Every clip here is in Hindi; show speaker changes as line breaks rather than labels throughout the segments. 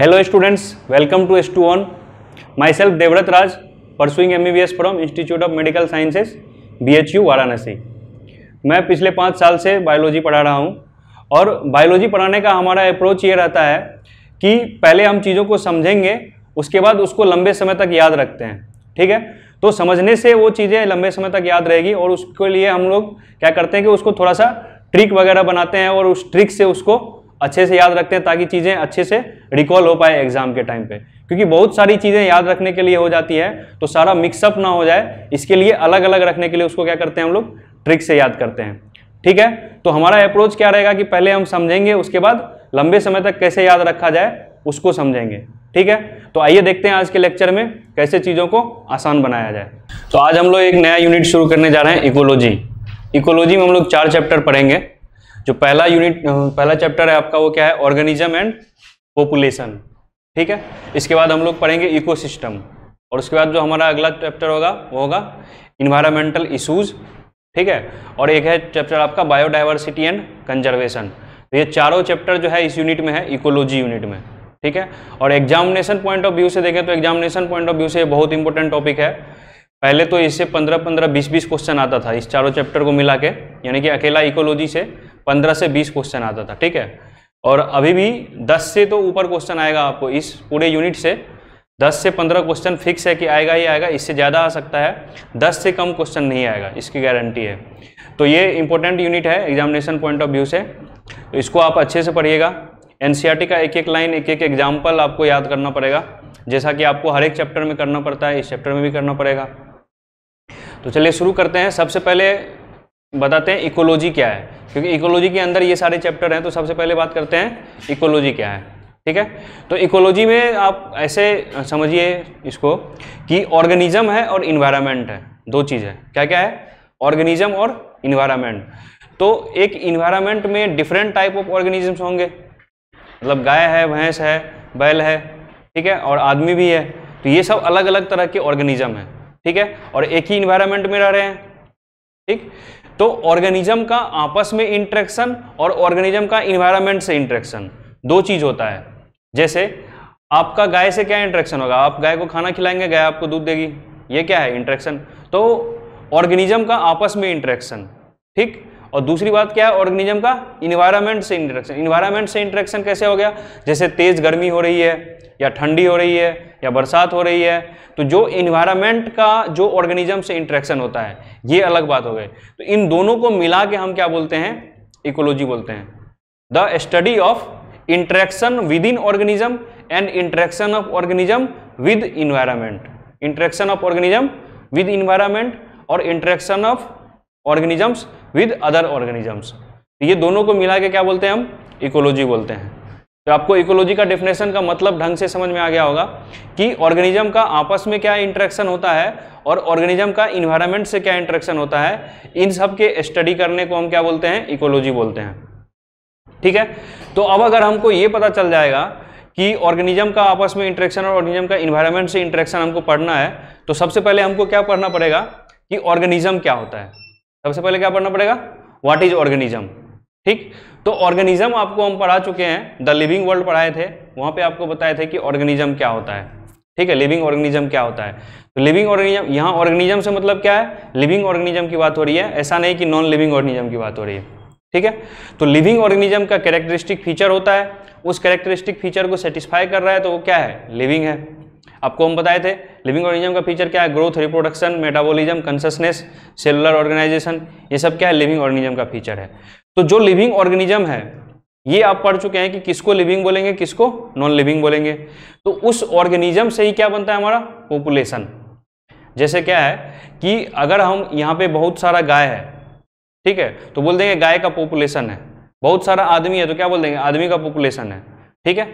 Hello students, welcome to S2 on. Myself Devrat Raj, pursuing MBBS from Institute of Medical Sciences, BHU Varanasi मैं पिछले पाँच साल से बायोलॉजी पढ़ा रहा हूँ और बायोलॉजी पढ़ाने का हमारा अप्रोच ये रहता है कि पहले हम चीज़ों को समझेंगे उसके बाद उसको लंबे समय तक याद रखते हैं। ठीक है? तो समझने से वो चीज़ें लंबे समय तक याद रहेगी और उसके लिए हम लोग क्या करते हैं कि उसको थोड़ा सा ट्रिक वगैरह बनाते हैं और उस ट्रिक से उसको अच्छे से याद रखते हैं ताकि चीज़ें अच्छे से रिकॉल हो पाए एग्ज़ाम के टाइम पे। क्योंकि बहुत सारी चीज़ें याद रखने के लिए हो जाती है तो सारा मिक्सअप ना हो जाए। इसके लिए अलग अलग रखने के लिए उसको क्या करते हैं हम लोग? ट्रिक से याद करते हैं। ठीक है? तो हमारा अप्रोच क्या रहेगा कि पहले हम समझेंगे, उसके बाद लंबे समय तक कैसे याद रखा जाए, उसको समझेंगे। ठीक है? तो आइए देखते हैं आज के लेक्चर में कैसे चीज़ों को आसान बनाया जाए। तो आज हम लोग एक नया यूनिट शुरू करने जा रहे हैं इकोलॉजी इकोलॉजी में हम लोग चार चैप्टर पढ़ेंगे। जो पहला यूनिट पहला चैप्टर है आपका वो क्या है? ऑर्गेनिज्म एंड पॉपुलेशन ठीक है? इसके बाद हम लोग पढ़ेंगे इकोसिस्टम और उसके बाद जो हमारा अगला चैप्टर होगा, वो होगा इन्वायरमेंटल इशूज ठीक है? और एक है चैप्टर आपका बायोडाइवर्सिटी एंड कंजर्वेशन तो ये चारों चैप्टर जो है इस यूनिट में है इकोलॉजी यूनिट में. ठीक है? और एग्जामिनेशन पॉइंट ऑफ़ व्यू से देखें तो एग्जामिनेशन पॉइंट ऑफ़ व्यू से बहुत इंपॉर्टेंट टॉपिक है. पहले तो इससे 15 15 20 20 क्वेश्चन आता था, इस चारों चैप्टर को मिला के, यानी कि अकेला इकोलॉजी से 15 से 20 क्वेश्चन आता था, ठीक है? और अभी भी 10 से तो ऊपर क्वेश्चन आएगा आपको, इस पूरे यूनिट से 10 से 15 क्वेश्चन फिक्स है कि आएगा ही आएगा, इससे ज़्यादा आ सकता है 10 से कम क्वेश्चन नहीं आएगा, इसकी गारंटी है। तो ये इंपॉर्टेंट यूनिट है एग्जामिनेशन पॉइंट ऑफ़ व्यू से। तो इसको आप अच्छे से पढ़िएगा। एन का एक एक लाइन एक एक एग्ज़ाम्पल आपको याद करना पड़ेगा। जैसा कि आपको हर एक चैप्टर में करना पड़ता है, इस चैप्टर में भी करना पड़ेगा। तो चलिए शुरू करते हैं। सबसे पहले बताते हैं इकोलॉजी क्या है। क्योंकि इकोलॉजी के अंदर ये सारे चैप्टर हैं तो सबसे पहले बात करते हैं इकोलॉजी क्या है। ठीक है? तो इकोलॉजी में आप ऐसे समझिए इसको कि ऑर्गेनिज्म है और इन्वायरमेंट है। दो चीज़ है। क्या क्या है? ऑर्गेनिज्म और इन्वायरमेंट तो एक इन्वायरमेंट में डिफरेंट टाइप ऑफ़ ऑर्गेनिजम्स होंगे। मतलब गाय है, भैंस है, बैल है, ठीक है? और आदमी भी है। तो ये सब अलग अलग तरह के ऑर्गेनिज्म है। ठीक है? और एक ही इन्वायरमेंट में रह रहे हैं। ठीक? तो ऑर्गेनिज्म का आपस में इंट्रैक्शन और ऑर्गेनिज्म का इन्वायरमेंट से इंट्रैक्शन दो चीज़ होता है। जैसे, आपका गाय से क्या इंट्रैक्शन होगा? आप गाय को खाना खिलाएँगे, गाय आपको दूध देगी। ये क्या है? इंट्रैक्शन तो ऑर्गेनिज्म का आपस में इंट्रैक्शन ठीक? और दूसरी बात क्या है? ऑर्गेनिज्म का इन्वायरमेंट से इंट्रैक्शन इन्वायरमेंट से इंट्रैक्शन कैसे हो गया? जैसे तेज गर्मी हो रही है, या ठंडी हो रही है, या बरसात हो रही है तो जो इन्वायरमेंट का जो ऑर्गेनिज्म से इंट्रैक्शन होता है, ये अलग बात हो गई। तो इन दोनों को मिला के हम क्या बोलते हैं? इकोलॉजी बोलते हैं। The study of interaction within organism and interaction of organism with environment interaction of organism with environment और interaction of organisms with other organisms ये दोनों को मिला के क्या बोलते हैं हम? इकोलॉजी बोलते हैं। तो आपको इकोलॉजी का डेफिनेशन का मतलब ढंग से समझ में आ गया होगा कि ऑर्गेनिज्म का आपस में क्या इंटरेक्शन होता है और ऑर्गेनिज्म का इन्वायरमेंट से क्या इंटरेक्शन होता है, इन सब के स्टडी करने को हम क्या बोलते हैं? इकोलॉजी बोलते हैं। ठीक है? तो अब अगर हमको ये पता चल जाएगा कि ऑर्गेनिज्म का आपस में इंटरेक्शन और ऑर्गेनिज्म का इन्वायरमेंट से इंटरेक्शन हमको पढ़ना है तो सबसे पहले हमको क्या पढ़ना पड़ेगा कि ऑर्गेनिज्म क्या होता है। सबसे पहले क्या पढ़ना पड़ेगा? व्हाट इज़ ऑर्गेनिज्म ठीक? तो ऑर्गेनिज्म आपको हम पढ़ा चुके हैं द लिविंग वर्ल्ड पढ़ाए थे, वहाँ पे आपको बताए थे कि ऑर्गेनिज्म क्या होता है। ठीक है? लिविंग ऑर्गेनिज्म क्या होता है? तो लिविंग ऑर्गेनिज्म यहाँ ऑर्गेनिज्म से मतलब क्या है? लिविंग ऑर्गेनिज्म की बात हो रही है। ऐसा नहीं कि नॉन लिविंग ऑर्गेनिज्म की बात हो रही है। ठीक है? तो लिविंग ऑर्गेनिज्म का कैरेक्टरिस्टिक फीचर होता है। उस कैरेक्टरिस्टिक फीचर को सेटिस्फाई कर रहा है तो वो क्या है? लिविंग है। आपको हम बताए थे लिविंग ऑर्गेनिज्म का फीचर क्या है? Growth reproduction metabolism consciousness cellular organisation ये सब क्या है? लिविंग ऑर्गेनिज्म का फीचर है। तो जो लिविंग ऑर्गेनिज्म है, ये आप पढ़ चुके हैं कि किसको लिविंग बोलेंगे, किसको नॉन लिविंग बोलेंगे। तो उस ऑर्गेनिज्म से ही क्या बनता है हमारा? पॉपुलेशन जैसे क्या है कि अगर हम यहाँ पे बहुत सारा गाय है, ठीक है तो बोल देंगे गाय का पॉपुलेशन है। बहुत सारा आदमी है तो क्या बोल देंगे? आदमी का पॉपुलेशन है, ठीक है?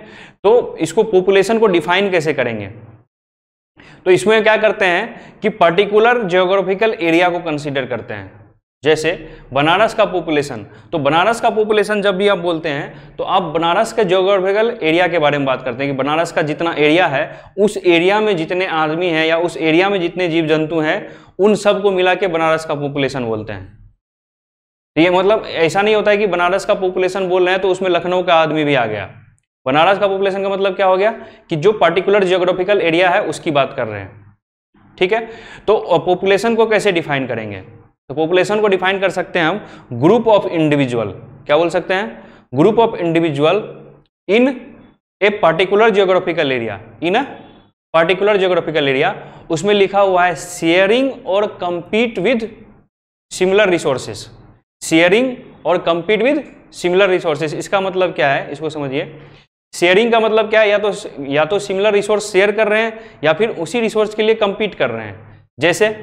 तो इसको पॉपुलेशन को डिफाइन कैसे करेंगे? तो इसमें क्या करते हैं कि पर्टिकुलर जियोग्राफिकल एरिया को कंसीडर करते हैं। जैसे बनारस का पॉपुलेशन तो बनारस का पॉपुलेशन जब भी आप बोलते हैं तो आप बनारस के जियोग्राफिकल एरिया के बारे में बात करते हैं कि बनारस का जितना एरिया है, उस एरिया में जितने आदमी हैं या उस एरिया में जितने जीव जंतु हैं, उन सबको मिला के बनारस का पॉपुलेशन बोलते हैं। तो ये मतलब ऐसा नहीं होता है कि बनारस का पॉपुलेशन बोल रहे हैं तो उसमें लखनऊ का आदमी भी आ गया। बनारस का पॉपुलेशन का मतलब क्या हो गया कि जो पर्टिकुलर जियोग्राफिकल एरिया है, उसकी बात कर रहे हैं। ठीक है? तो पॉपुलेशन को कैसे डिफाइन करेंगे? तो पॉपुलेशन को डिफाइन कर सकते हैं हम ग्रुप ऑफ़ इंडिविजुअल क्या बोल सकते हैं? Group of individual in a particular geographical area in a particular geographical area उसमें लिखा हुआ है शेयरिंग और compete with similar resources sharing और कंपीट विद सिमिलर रिसोर्सेस इसका मतलब क्या है? इसको समझिए। शेयरिंग का मतलब क्या है? या तो या तो सिमिलर रिसोर्स शेयर कर रहे हैं, या फिर उसी रिसोर्स के लिए कंपीट कर रहे हैं। जैसे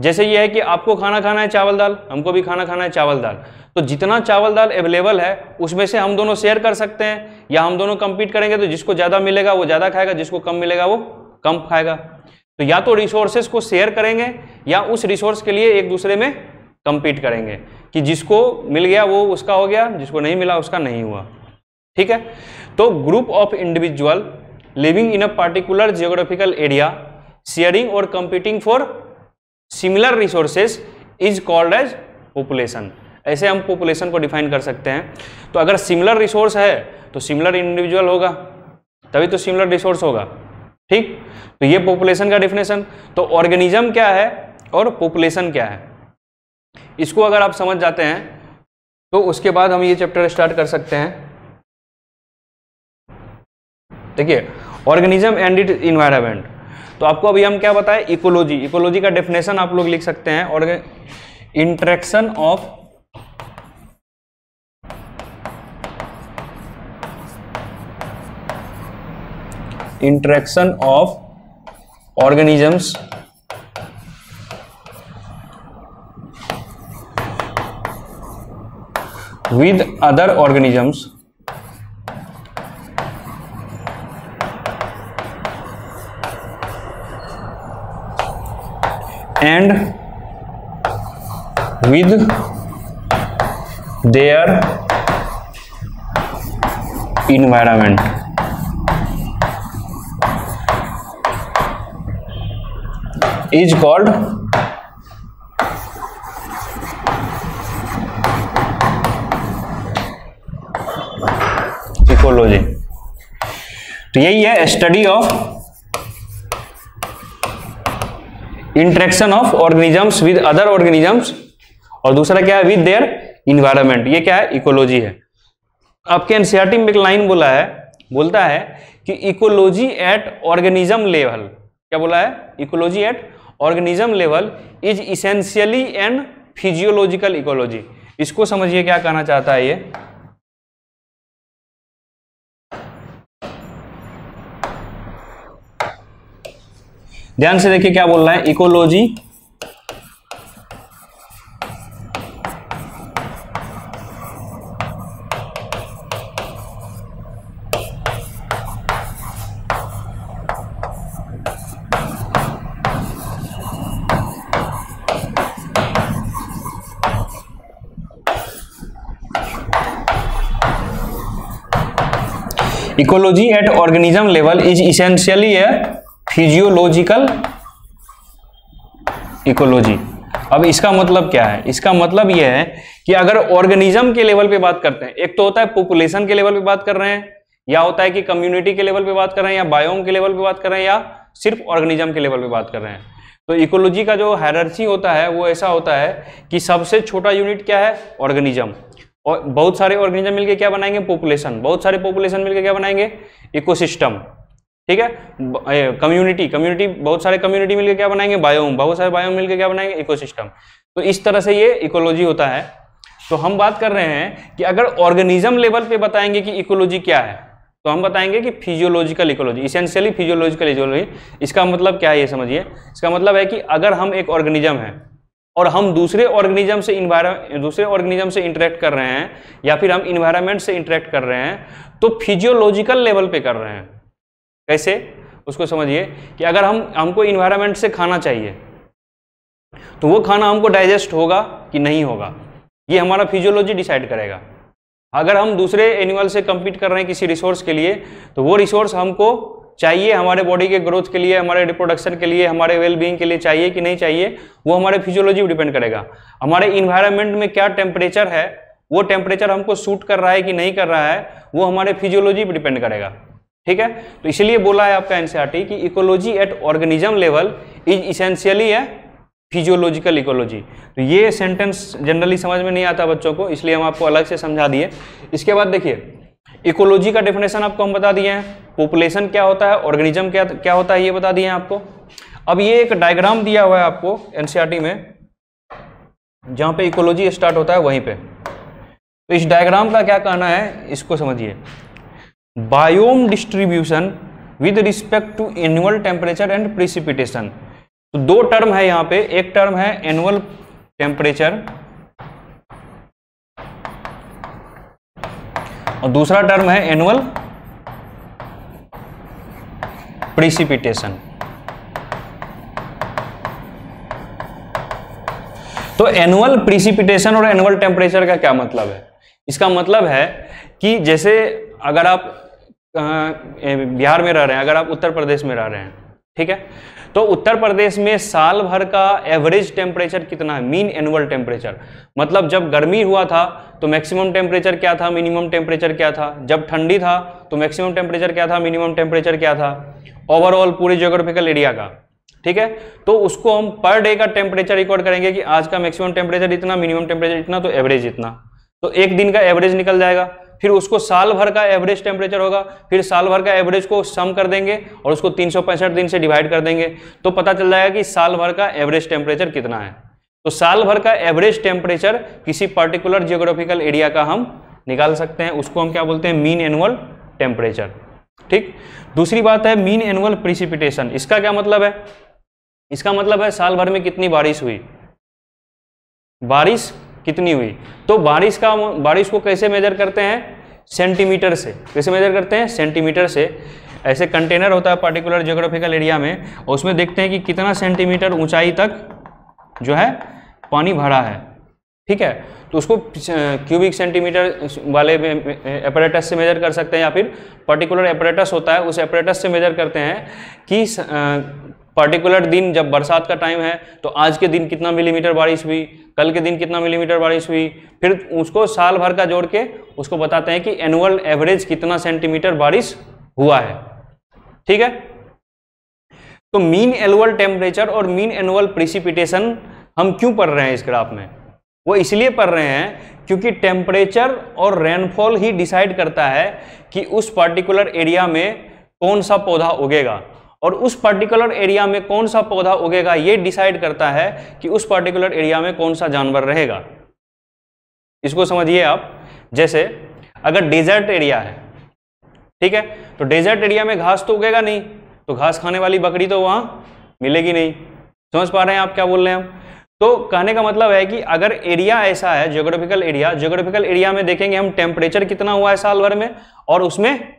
जैसे ये है कि आपको खाना खाना है चावल दाल, हमको भी खाना खाना है चावल दाल। तो जितना चावल दाल अवेलेबल है, उसमें से हम दोनों शेयर कर सकते हैं, या हम दोनों कंपीट करेंगे तो जिसको ज़्यादा मिलेगा, वो ज़्यादा खाएगा, जिसको कम मिलेगा, वो कम खाएगा। तो या तो रिसोर्सेज को शेयर करेंगे, या उस रिसोर्स के लिए एक दूसरे में कंपीट करेंगे, कि जिसको मिल गया, वो उसका हो गया, जिसको नहीं मिला, उसका नहीं हुआ। ठीक है? तो group of individual living in a particular geographical area sharing और competing for similar resources is called as population ऐसे हम पॉपुलेशन को डिफाइन कर सकते हैं। तो अगर सिमिलर रिसोर्स है तो सिमिलर इंडिविजुअल होगा। तभी तो सिमिलर रिसोर्स होगा। ठीक? तो ये पॉपुलेशन का डिफिनेशन तो ऑर्गेनिज्म क्या है और पॉपुलेशन क्या है? इसको अगर आप समझ जाते हैं तो उसके बाद हम ये चैप्टर स्टार्ट कर सकते हैं। देखिए ऑर्गेनिज्म एंड इट इन्वायरमेंट तो आपको अभी हम क्या बताएँ? इकोलॉजी इकोलॉजी का डेफिनेशन आप लोग लिख सकते हैं और interaction of interaction of organisms with other organisms and with their environment is called ecology तो यही है study of interaction of organisms with other organisms और दूसरा क्या है? विद देयर इन्वायरमेंट ये क्या है? इकोलॉजी है। आपके एनसीआरटी में एक लाइन बोला है? बोलता है कि इकोलॉजी एट ऑर्गेनिज्म लेवल क्या बोला है? Ecology at organism level is essentially and physiological ecology इसको समझिए क्या कहना चाहता है ये? ध्यान से देखिए क्या बोल रहा है ecology ecology at organism level is essentially a physiological ecology अब इसका मतलब क्या है? इसका मतलब यह है कि अगर ऑर्गेनिज्म के लेवल पे बात करते हैं, एक तो होता है पॉपुलेशन के लेवल पे बात कर रहे हैं, या होता है कि कम्युनिटी के लेवल पे बात कर रहे हैं, या बायोम के लेवल पे बात कर रहे हैं, या सिर्फ़ ऑर्गेनिज्म के लेवल पे बात कर रहे हैं। तो इकोलॉजी का जो हैरर्ची होता है, वो ऐसा होता है कि सबसे छोटा यूनिट क्या है? ऑर्गेनिज्म और बहुत सारे ऑर्गेनिज्म मिलकर क्या बनाएँगे? पॉपुलेशन बहुत सारे पॉपुलेशन मिलकर क्या बनाएँगे? इकोसिस्टम ठीक है? कम्युनिटी कम्युनिटी बहुत सारे कम्युनिटी मिलकर क्या बनाएँगे? बायोम बहुत सारे बायोम मिलकर क्या बनाएँगे? इकोसिस्टम तो इस तरह से ये इकोलॉजी होता है। तो हम बात कर रहे हैं कि अगर ऑर्गेनिज्म लेवल पे बताएँगे कि इकोलॉजी क्या है तो हम बताएँगे कि physiological ecology essentially physiological ecology इसका मतलब क्या है ये समझिए? इसका मतलब है कि अगर हम एक ऑर्गेनिज्म है और हम दूसरे ऑर्गेनिज्म से इन्वायरमेंट दूसरे ऑर्गेनिज्म से इंटरेक्ट कर रहे हैं या फिर हम इन्वायरमेंट से इंटरेक्ट कर रहे हैं तो फिजियोलॉजिकल लेवल पे कर रहे हैं। कैसे? उसको समझिए कि अगर हम, हमको इन्वायरमेंट से खाना चाहिए तो वो खाना हमको डाइजेस्ट होगा कि नहीं होगा? ये हमारा फिजियोलॉजी डिसाइड करेगा। अगर हम दूसरे एनिमल से कम्पीट कर रहे हैं किसी रिसोर्स के लिए तो वो रिसोर्स हमको चाहिए हमारे बॉडी के ग्रोथ के लिए, हमारे रिप्रोडक्शन के लिए, हमारे वेल बींग के लिए चाहिए कि नहीं चाहिए, वो हमारे फिजियोलॉजी पर डिपेंड करेगा। हमारे इन्वायरमेंट में क्या टेम्परेचर है, वो टेम्परेचर हमको सूट कर रहा है कि नहीं कर रहा है, वो हमारे फिजियोलॉजी पर डिपेंड करेगा। ठीक है? तो इसलिए बोला है आपका एनसीआरटी कि ecology at organism level is essentially है फिजियोलॉजिकल इकोलॉजी तो ये सेंटेंस जनरली समझ में नहीं आता बच्चों को, इसलिए हम आपको अलग से समझा दिए। इसके बाद देखिए इकोलॉजी का डेफिनेशन आपको हम बता दिए हैं। पॉपुलेशन क्या होता है? ऑर्गेनिज्म क्या क्या होता है ये बता दिए हैं आपको। अब ये एक डायग्राम दिया हुआ है आपको एनसीईआरटी में, जहाँ पे इकोलॉजी स्टार्ट होता है वहीं पे। तो इस डायग्राम का क्या कहना है, इसको समझिए। Biome distribution with respect to annual temperature and precipitation तो दो टर्म है यहाँ पे, एक टर्म है एनुअल टेम्परेचर और दूसरा टर्म है एनुअल प्रिसिपिटेशन तो एनुअल प्रिसिपिटेशन और एनुअल टेम्परेचर का क्या मतलब है? इसका मतलब है कि जैसे अगर आप बिहार में रह रहे हैं, अगर आप उत्तर प्रदेश में रह रहे हैं, ठीक है? तो उत्तर प्रदेश में साल भर का एवरेज टेम्परेचर कितना है? मीन एनुअल टेम्परेचर मतलब जब गर्मी हुआ था तो मैक्सिमम टेम्परेचर क्या था? मिनिमम टेम्परेचर क्या था? जब ठंडी था तो मैक्सिमम टेम्परेचर क्या था? मिनिमम टेम्परेचर क्या था? ओवरऑल पूरे जोग्राफिकल एरिया का, ठीक है? तो उसको हम पर डे का टेम्परेचर रिकॉर्ड करेंगे कि आज का मैक्सिमम टेम्परेचर इतना मिनिमम टेम्परेचर इतना तो एवरेज इतना. तो एक दिन का एवरेज निकल जाएगा। फिर उसको साल भर का एवरेज टेम्परेचर होगा, फिर साल भर का एवरेज को सम कर देंगे और उसको तीन सौ पैंसठ दिन से डिवाइड कर देंगे। तो पता चल जाएगा कि साल भर का एवरेज टेम्परेचर कितना है। तो साल भर का एवरेज टेम्परेचर किसी पर्टिकुलर जियोग्राफिकल एरिया का हम निकाल सकते हैं। उसको हम क्या बोलते हैं? मीन एनुअल टेम्परेचर ठीक? दूसरी बात है मीन एनुअल प्रिसिपिटेशन इसका क्या मतलब है? इसका मतलब है साल भर में कितनी बारिश हुई? बारिश कितनी हुई? तो बारिश का बारिश को कैसे मेजर करते हैं? सेंटीमीटर से। कैसे मेजर करते हैं? सेंटीमीटर से। ऐसे कंटेनर होता है पर्टिकुलर जियोग्राफिकल एरिया में और उसमें देखते हैं कि कितना सेंटीमीटर ऊंचाई तक जो है, पानी भरा है। ठीक है? तो उसको क्यूबिक सेंटीमीटर वाले एपरेटस से मेजर कर सकते हैं या फिर पर्टिकुलर एपरेटस होता है, उस एपरेटस से मेजर करते हैं कि पर्टिकुलर दिन जब बरसात का टाइम है तो आज के दिन कितना मिलीमीटर बारिश हुई, कल के दिन कितना मिलीमीटर बारिश हुई, फिर उसको साल भर का जोड़ के उसको बताते हैं कि एनुअल एवरेज कितना सेंटीमीटर बारिश हुआ है। ठीक है? तो मीन एनुअल टेम्परेचर और मीन एनुअल प्रिसिपिटेशन हम क्यों पढ़ रहे हैं इस ग्राफ में? वो इसलिए पढ़ रहे हैं क्योंकि टेम्परेचर और रेनफॉल ही डिसाइड करता है कि उस पर्टिकुलर एरिया में कौन सा पौधा उगेगा। और उस पर्टिकुलर एरिया में कौन सा पौधा उगेगा, ये डिसाइड करता है कि उस पर्टिकुलर एरिया में कौन सा जानवर रहेगा। इसको समझिए आप। जैसे, अगर डेजर्ट एरिया है, ठीक है? तो डेजर्ट एरिया में घास तो उगेगा नहीं तो घास खाने वाली बकरी तो वहाँ मिलेगी नहीं। समझ पा रहे हैं आप क्या बोल रहे हैं हम? तो कहने का मतलब है कि अगर एरिया ऐसा है ज्योग्राफिकल एरिया ज्योग्राफिकल एरिया में देखेंगे हम टेम्परेचर कितना हुआ है साल भर में, और उसमें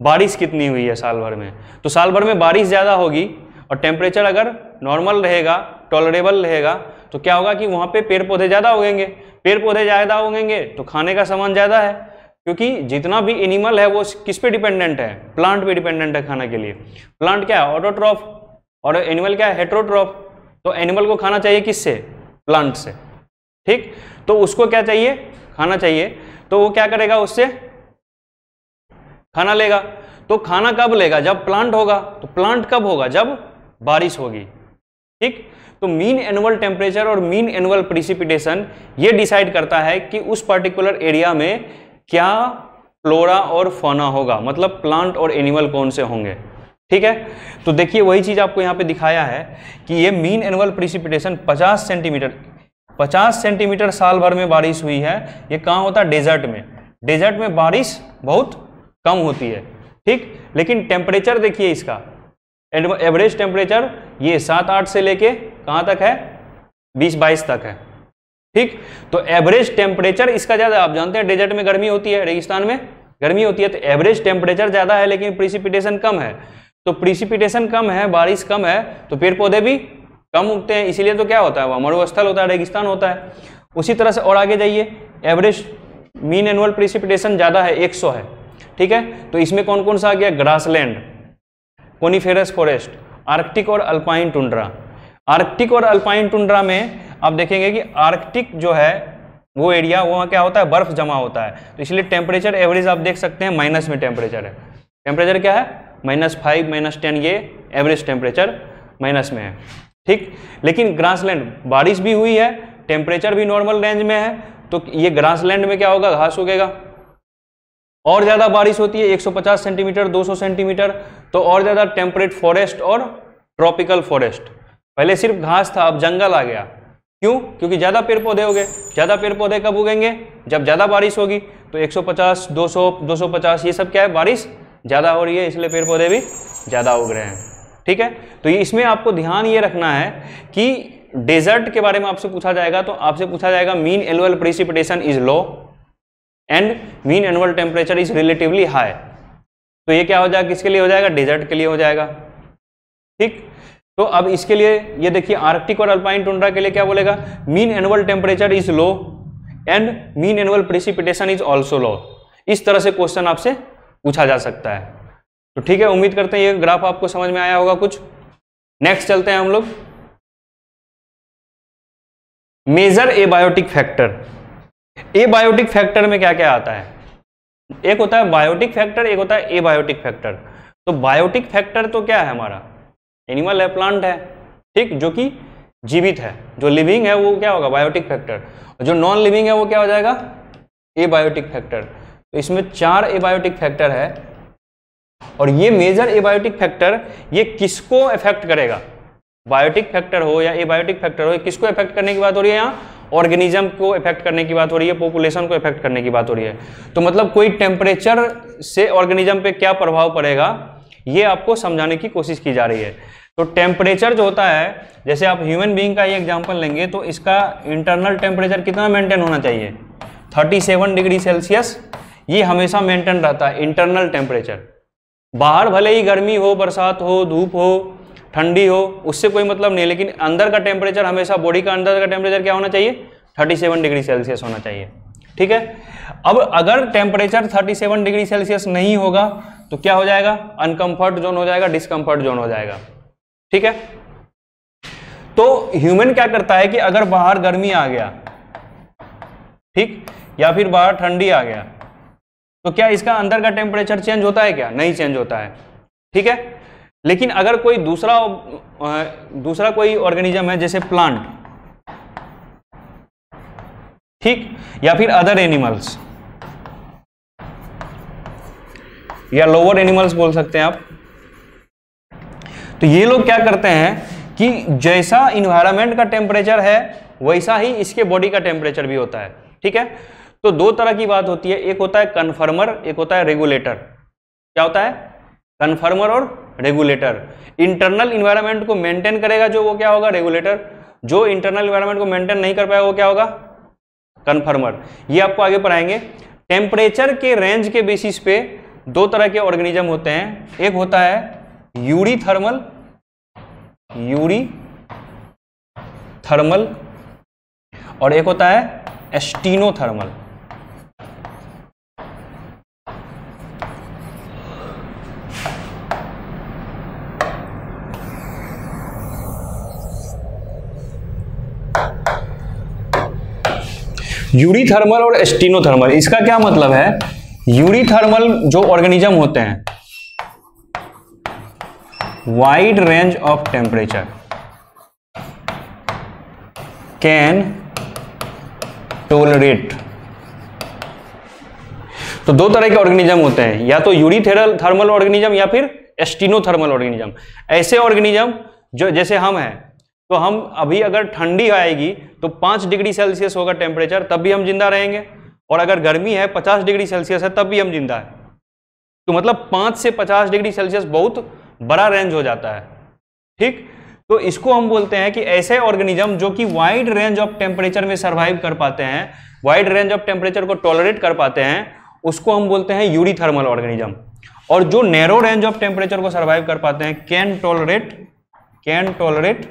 बारिश कितनी हुई है साल भर में? तो साल भर में बारिश ज़्यादा होगी और टेम्परेचर अगर नॉर्मल रहेगा टॉलरेबल रहेगा तो क्या होगा कि वहाँ पे पेड़ पौधे ज़्यादा उगेंगे पेड़ पौधे ज़्यादा उगेंगे तो खाने का सामान ज़्यादा है, क्योंकि जितना भी एनिमल है वो किस पे डिपेंडेंट है? प्लांट पे डिपेंडेंट है खाने के लिए। प्लांट क्या है? ऑटोट्रॉफ और एनिमल क्या है? हेट्रोट्रॉफ तो एनिमल को खाना चाहिए किससे? प्लांट से। ठीक? तो उसको क्या चाहिए? खाना चाहिए। तो वो क्या करेगा उससे? खाना लेगा। तो खाना कब लेगा? जब प्लांट होगा तो प्लांट कब होगा? जब बारिश होगी। ठीक? तो मीन एनुअल टेम्परेचर और मीन एनुअल प्रिसिपिटेशन ये डिसाइड करता है कि उस पर्टिकुलर एरिया में क्या फ्लोरा और फोना होगा। मतलब प्लांट और एनिमल कौन से होंगे। ठीक है? तो देखिए, वही चीज़ आपको यहाँ पे दिखाया है कि ये mean annual precipitation 50 centimetre 50 centimetre साल भर में बारिश हुई है। ये कहाँ होता? है डेजर्ट में। डेजर्ट में बारिश बहुत कम होती है। ठीक? लेकिन टेम्परेचर देखिए इसका। एवरेज टेम्परेचर ये सात आठ से लेके कहाँ तक है? बीस बाईस तक है। ठीक? तो एवरेज टेम्परेचर इसका ज़्यादा, आप जानते हैं डेजर्ट में गर्मी होती है, रेगिस्तान में गर्मी होती है तो एवरेज टेम्परेचर ज़्यादा है, लेकिन प्रिसिपिटेशन कम है। तो प्रिसिपिटेशन कम है, बारिश कम है तो पेड़ पौधे भी कम उगते हैं। इसीलिए तो क्या होता है, वह मरुस्थल होता है, रेगिस्तान होता है। उसी तरह से और आगे जाइए। एवरेज मीन एनुअल प्रिसिपिटेशन ज़्यादा है 100 है। ठीक है? तो इसमें कौन कौन सा आ गया? ग्रासलैंड, कोनीफेरस फॉरेस्ट, आर्कटिक और अल्पाइन टुंड्रा। आर्कटिक और अल्पाइन टुंड्रा में आप देखेंगे कि आर्कटिक जो है, वो एरिया वहाँ क्या होता है? बर्फ़ जमा होता है। तो इसलिए टेम्परेचर एवरेज आप देख सकते हैं, माइनस में टेम्परेचर है। टेम्परेचर क्या है? माइनस फाइव, माइनस टेन, ये एवरेज टेम्परेचर माइनस में है। ठीक? लेकिन ग्रासलैंड, बारिश भी हुई है, टेम्परेचर भी नॉर्मल रेंज में है तो ये ग्रासलैंड में क्या होगा? घास उगेगा। और ज़्यादा बारिश होती है 150 सेंटीमीटर 200 सेंटीमीटर तो और ज़्यादा टेम्परेट फॉरेस्ट और ट्रॉपिकल फॉरेस्ट। पहले सिर्फ़ घास था, अब जंगल आ गया। क्यों? क्योंकि ज़्यादा पेड़ पौधे हो गए। ज़्यादा पेड़ पौधे कब उगेंगे? जब ज़्यादा बारिश होगी। तो 150 200 250 ये सब क्या है? बारिश ज़्यादा हो रही है, इसलिए पेड़ पौधे भी ज़्यादा उग रहे हैं। ठीक है? तो इसमें आपको ध्यान ये रखना है कि डेजर्ट के बारे में आपसे पूछा जाएगा तो आपसे पूछा जाएगा, mean annual precipitation is low. And mean annual temperature is relatively high तो ये क्या हो जाएगा? किसके लिए हो जाएगा? डेजर्ट के लिए हो जाएगा। ठीक? तो अब इसके लिए, ये देखिए आर्कटिक और अल्पाइन टुंड्रा के लिए क्या बोलेगा? Mean annual temperature is low and mean annual precipitation is also low इस तरह से क्वेश्चन आपसे पूछा जा सकता है। तो ठीक है, उम्मीद करते हैं ये ग्राफ आपको समझ में आया होगा कुछ। नेक्स्ट चलते हैं हम लोग। Major abiotic factor abiotic factor में क्या क्या आता है? एक होता है बायोटिक फैक्टर एक होता है एबायोटिक फैक्टर तो बायोटिक फैक्टर तो क्या है हमारा? एनिमल है प्लांट है, ठीक? जो कि जीवित है, जो लिविंग है, वो क्या होगा? बायोटिक फैक्टर जो नॉन लिविंग है, वो क्या हो जाएगा? एबायोटिक फैक्टर तो इसमें चार एबायोटिक फैक्टर है, और ये मेजर एबायोटिक फैक्टर ये किसको इफ़ेक्ट करेगा? बायोटिक फैक्टर हो या एबायोटिक फैक्टर हो किसको इफ़ेक्ट करने की बात हो रही है यहाँ? ऑर्गेनिज्म को इफ़ेक्ट करने की बात हो रही है पॉपुलेशन को इफ़ेक्ट करने की बात हो रही है। तो मतलब कोई टेम्परेचर से ऑर्गेनिज्म पे क्या प्रभाव पड़ेगा, ये आपको समझाने की कोशिश की जा रही है। तो टेम्परेचर जो होता है, जैसे आप ह्यूमन बींग का ये एग्ज़ाम्पल लेंगे तो इसका इंटरनल टेम्परेचर कितना मेंटेन होना चाहिए? 37 डिग्री सेल्सियस ये हमेशा मेंटेन रहता है इंटरनल टेम्परेचर बाहर भले ही गर्मी हो, बरसात हो, धूप हो ठंडी हो, उससे कोई मतलब नहीं लेकिन अंदर का टेम्परेचर हमेशा बॉडी का अंदर का टेम्परेचर क्या होना चाहिए? 37 डिग्री सेल्सियस होना चाहिए। ठीक है? अब अगर टेम्परेचर 37 डिग्री सेल्सियस नहीं होगा तो क्या हो जाएगा? अनकंफर्ट जोन हो जाएगा डिस्कंफर्ट जोन हो जाएगा। ठीक है? तो ह्यूमन क्या करता है कि अगर बाहर गर्मी आ गया, ठीक? या फिर बाहर ठंडी आ गया तो क्या इसका अंदर का टेम्परेचर चेंज होता है क्या? नहीं चेंज होता है। ठीक है? लेकिन अगर कोई दूसरा दूसरा कोई ऑर्गेनिज्म है, जैसे प्लांट ठीक? या फिर अदर एनिमल्स या लोअर एनिमल्स बोल सकते हैं आप। तो ये लोग क्या करते हैं कि जैसा इन्वायरमेंट का टेम्परेचर है, वैसा ही इसके बॉडी का टेम्परेचर भी होता है, ठीक है? तो दो तरह की बात होती है। एक होता है कन्फर्मर एक होता है रेगुलेटर क्या होता है? कन्फर्मर और रेगुलेटर इंटरनल इन्वायरमेंट को मेंटेन करेगा जो वो क्या होगा? रेगुलेटर जो इंटरनल इन्वायरमेंट को मेंटेन नहीं कर पाएगा, वो क्या होगा? कन्फर्मर ये आपको आगे पढ़ाएँगे। टेम्परेचर के रेंज के बेसिस पे दो तरह के ऑर्गेनिज्म होते हैं। एक होता है यूरी थर्मल यूरी थर्मल और एक होता है एस्टीनोथर्मल यूरी थर्मल और एस्टीनोथर्मल इसका क्या मतलब है? यूरी थर्मल जो ऑर्गेनिज्म होते हैं wide range of temperature can tolerate तो दो तरह के ऑर्गेनिज्म होते हैं, या तो यूरी थर्मल ऑर्गेनिज्म या फिर एस्टिनोथर्मल ऑर्गेनिज्म ऐसे ऑर्गेनिज्म जो, जैसे हम हैं तो हम अभी अगर ठंडी आएगी तो पाँच डिग्री सेल्सियस होगा टेम्परेचर तब भी हम ज़िंदा रहेंगे। और अगर गर्मी है, पचास डिग्री सेल्सियस है, तब भी हम ज़िंदा है। तो मतलब पाँच से पचास डिग्री सेल्सियस बहुत बड़ा रेंज हो जाता है। ठीक? तो इसको हम बोलते हैं कि ऐसे ऑर्गेनिज्म जो कि वाइड रेंज ऑफ़ टेम्परेचर में सर्वाइव कर पाते हैं वाइड रेंज ऑफ़ टेम्परेचर को टॉलरेट कर पाते हैं, उसको हम बोलते हैं यूरी थर्मल ऑर्गेनिज्म और जो नैरो रेंज ऑफ़ टेम्परेचर को सर्वाइव कर पाते हैं can tolerate can tolerate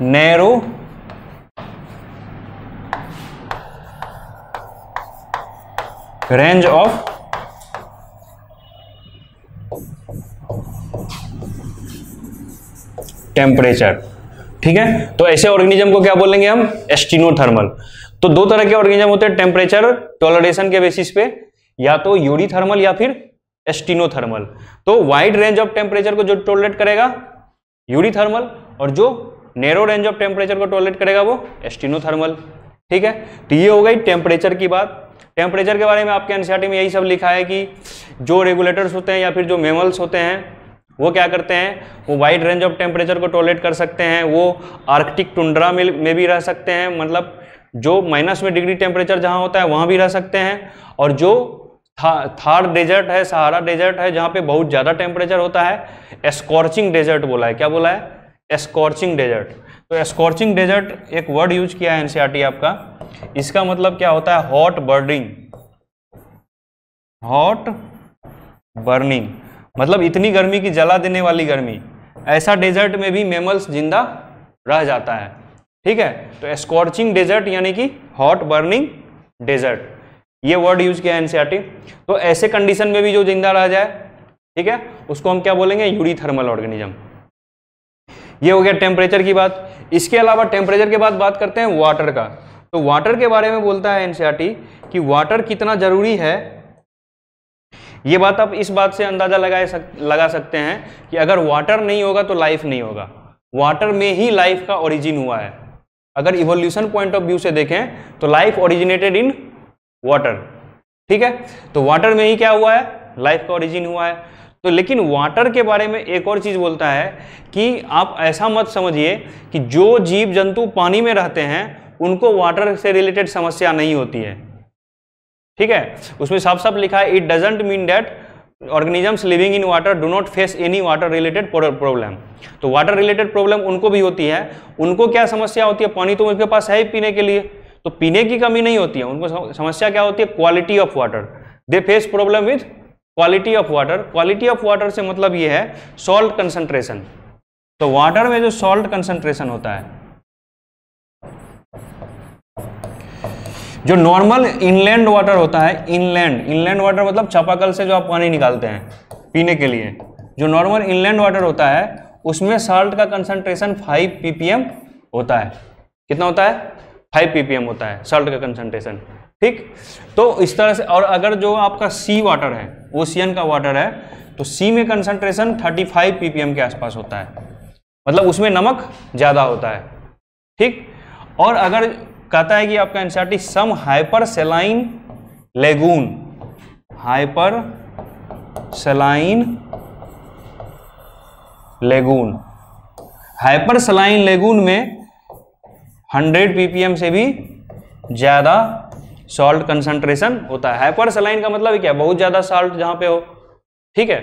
narrow range of temperature ठीक है? तो ऐसे ऑर्गेनिज्म को क्या बोलेंगे हम? एस्टिनोथर्मल तो दो तरह के ऑर्गेनिज्म होते हैं टेम्परेचर टॉलरेशन के बेसिस पे, या तो यूरीथर्मल या फिर एस्टिनोथर्मल तो वाइड रेंज ऑफ़ टेम्परेचर को जो टॉलरेट करेगा यूरीथर्मल और जो नैरो रेंज ऑफ़ टेम्परेचर को टॉलरेट करेगा वो एस्टिनोथर्मल ठीक है? तो ये हो गई टेम्परेचर की बात। टेम्परेचर के बारे में आपके एनसीआरटी में यही सब लिखा है कि जो रेगुलेटर्स होते हैं या फिर जो मेमल्स होते हैं वो क्या करते हैं? वो वाइड रेंज ऑफ़ टेम्परेचर को टॉलरेट कर सकते हैं। वो आर्कटिक टुंड्रा में, में भी रह सकते हैं। मतलब जो माइनस में डिग्री टेम्परेचर जहाँ होता है वहाँ भी रह सकते हैं। और जो था, थार डेजर्ट है सहारा डेजर्ट है जहाँ पे बहुत ज़्यादा टेम्परेचर होता है एस्कॉर्चिंग डेजर्ट बोला है। क्या बोला है? एस्कॉर्चिंग डेजर्ट तो एस्कॉर्चिंग डेजर्ट एक वर्ड यूज़ किया है एनसीआरटी आपका। इसका मतलब क्या होता है? हॉट बर्निंग हॉट बर्निंग मतलब इतनी गर्मी की जला देने वाली गर्मी। ऐसा डेजर्ट में भी मेमल्स ज़िंदा रह जाता है। ठीक है? तो स्कॉर्चिंग डेजर्ट यानी कि हॉट बर्निंग डेजर्ट ये वर्ड यूज़ किया है एनसीआरटी तो ऐसे कंडीशन में भी जो ज़िंदा रह जाए, ठीक है? उसको हम क्या बोलेंगे? यूरी थर्मल ऑर्गेनिज्म ये हो गया टेम्परेचर की बात। इसके अलावा टेम्परेचर के बाद बात करते हैं वाटर का। तो वाटर के बारे में बोलता है एनसीआरटी कि वाटर कितना ज़रूरी है। ये बात आप इस बात से अंदाज़ा लगा सक, लगा सकते हैं कि अगर वाटर नहीं होगा तो लाइफ नहीं होगा। वाटर में ही लाइफ का ओरिजिन हुआ है। अगर इवोल्यूशन पॉइंट ऑफ़ व्यू से देखें तो लाइफ ओरिजिनेटेड इन वाटर ठीक है? तो वाटर में ही क्या हुआ है? लाइफ का ओरिजिन हुआ है। तो लेकिन वाटर के बारे में एक और चीज़ बोलता है कि आप ऐसा मत समझिए कि जो जीव जंतु पानी में रहते हैं, उनको वाटर से रिलेटेड समस्या नहीं होती है। ठीक है? उसमें साफ़ साफ़ लिखा है it doesn't mean that organisms living in water do not face any water related problem तो वाटर रिलेटेड प्रॉब्लम उनको भी होती है। उनको क्या समस्या होती है? पानी तो उनके पास है ही पीने के लिए। तो पीने की कमी नहीं होती है। उनको समस्या क्या होती है? Quality of water they face problem with quality of water quality of water से मतलब ये है सॉल्ट कंसंट्रेशन तो वाटर में जो सॉल्ट कंसंट्रेशन होता है, जो नॉर्मल इनलैंड वाटर होता है इनलैंड इनलैंड वाटर मतलब चापाकल से जो आप पानी निकालते हैं पीने के लिए, जो नॉर्मल इनलैंड वाटर होता है, उसमें साल्ट का कंसंट्रेशन 5 पीपीएम होता है। कितना होता है? 5 पीपीएम होता है साल्ट का कंसंट्रेशन ठीक? तो इस तरह से, और अगर जो आपका सी वाटर है ओशियन का वाटर है तो सी में कंसंट्रेशन 35 ppm के आसपास होता है। मतलब उसमें नमक ज़्यादा होता है। ठीक? और अगर कहता है कि आपका NCERT some hypersaline lagoon hypersaline lagoon hypersaline lagoon में 100 ppm से भी ज़्यादा सॉल्ट कंसंट्रेशन होता है। हाइपर सलाइन का मतलब क्या? बहुत ज़्यादा सॉल्ट जहाँ पे हो। ठीक है?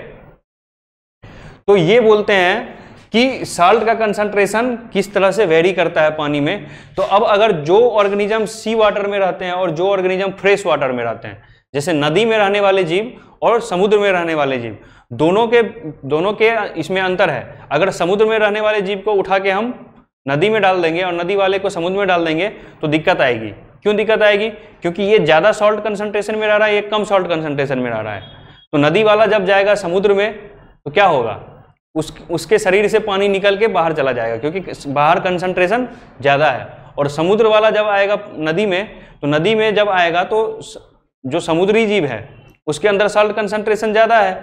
तो ये बोलते हैं कि साल्ट का कंसंट्रेशन किस तरह से वेरी करता है पानी में? तो अब अगर जो ऑर्गेनिज्म सी वाटर में रहते हैं और जो ऑर्गेनिज्म फ्रेश वाटर में रहते हैं, जैसे नदी में रहने वाले जीव और समुद्र में रहने वाले जीव, दोनों के दोनों के इसमें अंतर है। अगर समुद्र में रहने वाले जीव को उठा के हम नदी में डाल देंगे और नदी वाले को समुद्र में डाल देंगे तो दिक्कत आएगी। क्यों दिक्कत आएगी? क्योंकि ये ज़्यादा सॉल्ट कंसंट्रेशन में रह रहा है, ये कम सॉल्ट कंसंट्रेशन में रह रहा है। तो नदी वाला जब जाएगा समुद्र में तो क्या होगा? उस, उसके शरीर से पानी निकल के बाहर चला जाएगा, क्योंकि बाहर कंसंट्रेशन ज़्यादा है। और समुद्र वाला जब आएगा नदी में तो नदी में जब आएगा तो जो समुद्री जीव है, उसके अंदर साल्ट कंसंट्रेशन ज़्यादा है।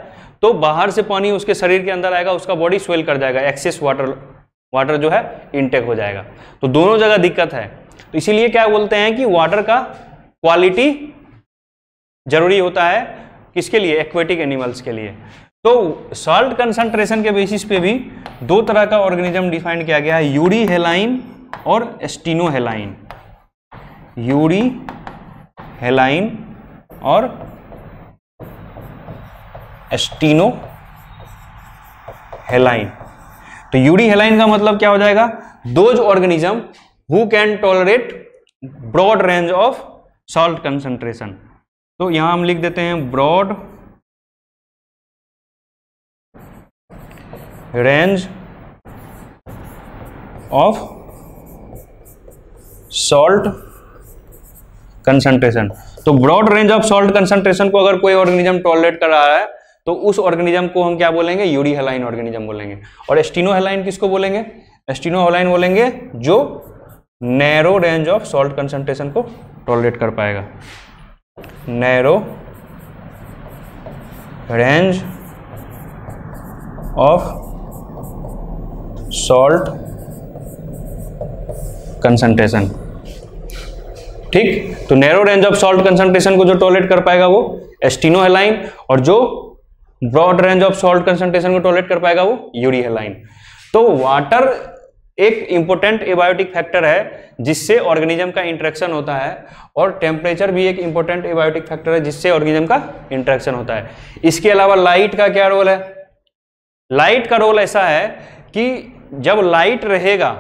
तो बाहर से पानी उसके शरीर के अंदर आएगा, उसका बॉडी स्वेल कर जाएगा एक्सेस वाटर वाटर जो है इनटेक हो जाएगा। तो दोनों जगह दिक्कत है। तो इसीलिए क्या बोलते हैं कि वाटर का क्वालिटी ज़रूरी होता है किसके लिए? एक्वेटिक एनिमल्स के लिए। तो सॉल्ट कंसंट्रेशन के बेसिस पे भी दो तरह का ऑर्गेनिज्म डिफाइन किया गया है यूरी हेलाइन और एस्टिनो हेलाइन यूरी हेलाइन और एस्टिनो हेलाइन तो यूरी हेलाइन का मतलब क्या हो जाएगा? Those organism who can tolerate broad range of salt concentration तो यहाँ हम लिख देते हैं broad range of salt concentration तो broad range of salt concentration को अगर कोई ऑर्गेनिज्म टॉलरेट कर रहा है तो उस ऑर्गेनिज्म को हम क्या बोलेंगे? यूरी हेलाइन ऑर्गेनिज्म बोलेंगे। और एस्टिनो हेलाइन किसको बोलेंगे? एस्टिनो अलाइन बोलेंगे जो narrow range of salt concentration को टॉलरेट कर पाएगा। Narrow range of salt concentration ठीक? तो narrow range of salt concentration को जो टॉलरेट कर पाएगा वो एस्टिनो हेलाइन और जो broad range of salt concentration को टॉलरेट कर पाएगा वो यूरी हेलाइन तो वाटर एक इंपॉर्टेंट एबायोटिक फैक्टर है, जिससे ऑर्गेनिज्म का इंट्रैक्शन होता है, और टेम्परेचर भी एक इंपॉर्टेंट एबायोटिक फैक्टर है, जिससे ऑर्गेनिज्म का इंट्रैक्शन होता है। इसके अलावा लाइट का क्या रोल है? लाइट का रोल ऐसा है कि जब लाइट रहेगा,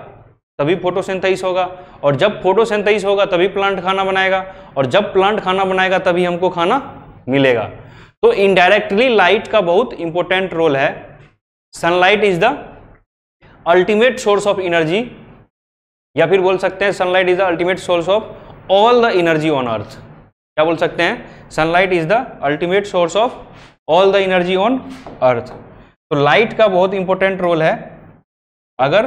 तभी फोटोसिंथेसिस होगा, और जब फोटोसिंथेसिस होगा, तभी प्लांट खाना बनाएगा, और जब प्लांट खाना बनाएगा, तभी हमको खाना मिलेगा। तो इनडायरेक्टली लाइट का बहुत इंपॉर्टेंट रोल है। Sunlight is the ultimate source of energy या फिर बोल सकते हैं sunlight is the ultimate source of all the energy on earth क्या बोल सकते हैं? Sunlight is the ultimate source of all the energy on earth तो लाइट का बहुत इंपॉर्टेंट रोल है अगर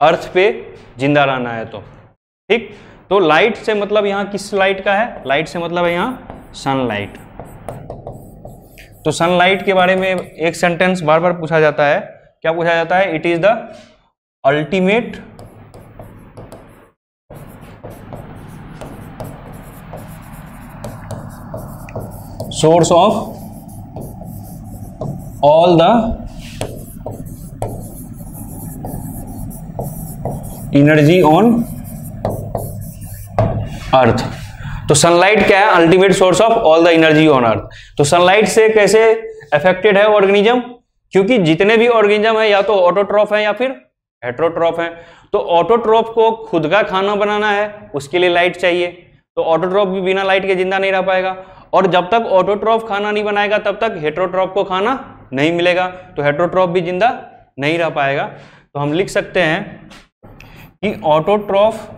अर्थ पे ज़िंदा रहना है तो। ठीक? तो लाइट से मतलब यहाँ किस लाइट का है? लाइट से मतलब है यहाँ सनलाइट तो सनलाइट के बारे में एक सेंटेंस बार बार पूछा जाता है। क्या पूछा जाता है? It is the ultimate source of all the energy on earth तो सनलाइट क्या है? Ultimate source of all the energy on earth तो सनलाइट से कैसे अफेक्टेड है ऑर्गेनिज्म क्योंकि जितने भी ऑर्गेनिज्म है, या तो ऑटोट्रॉफ है या फिर हेट्रोट्रॉफ है। तो ऑटोट्रॉफ को खुद का खाना बनाना है, उसके लिए लाइट चाहिए। तो ऑटोट्रॉफ भी बिना लाइट के ज़िंदा नहीं रह पाएगा। और जब तक ऑटोट्रॉफ खाना नहीं बनाएगा, तब तक हेट्रोट्रॉफ को खाना नहीं मिलेगा। तो हेट्रोट्रॉफ भी ज़िंदा नहीं रह पाएगा। तो हम लिख सकते हैं कि autotroph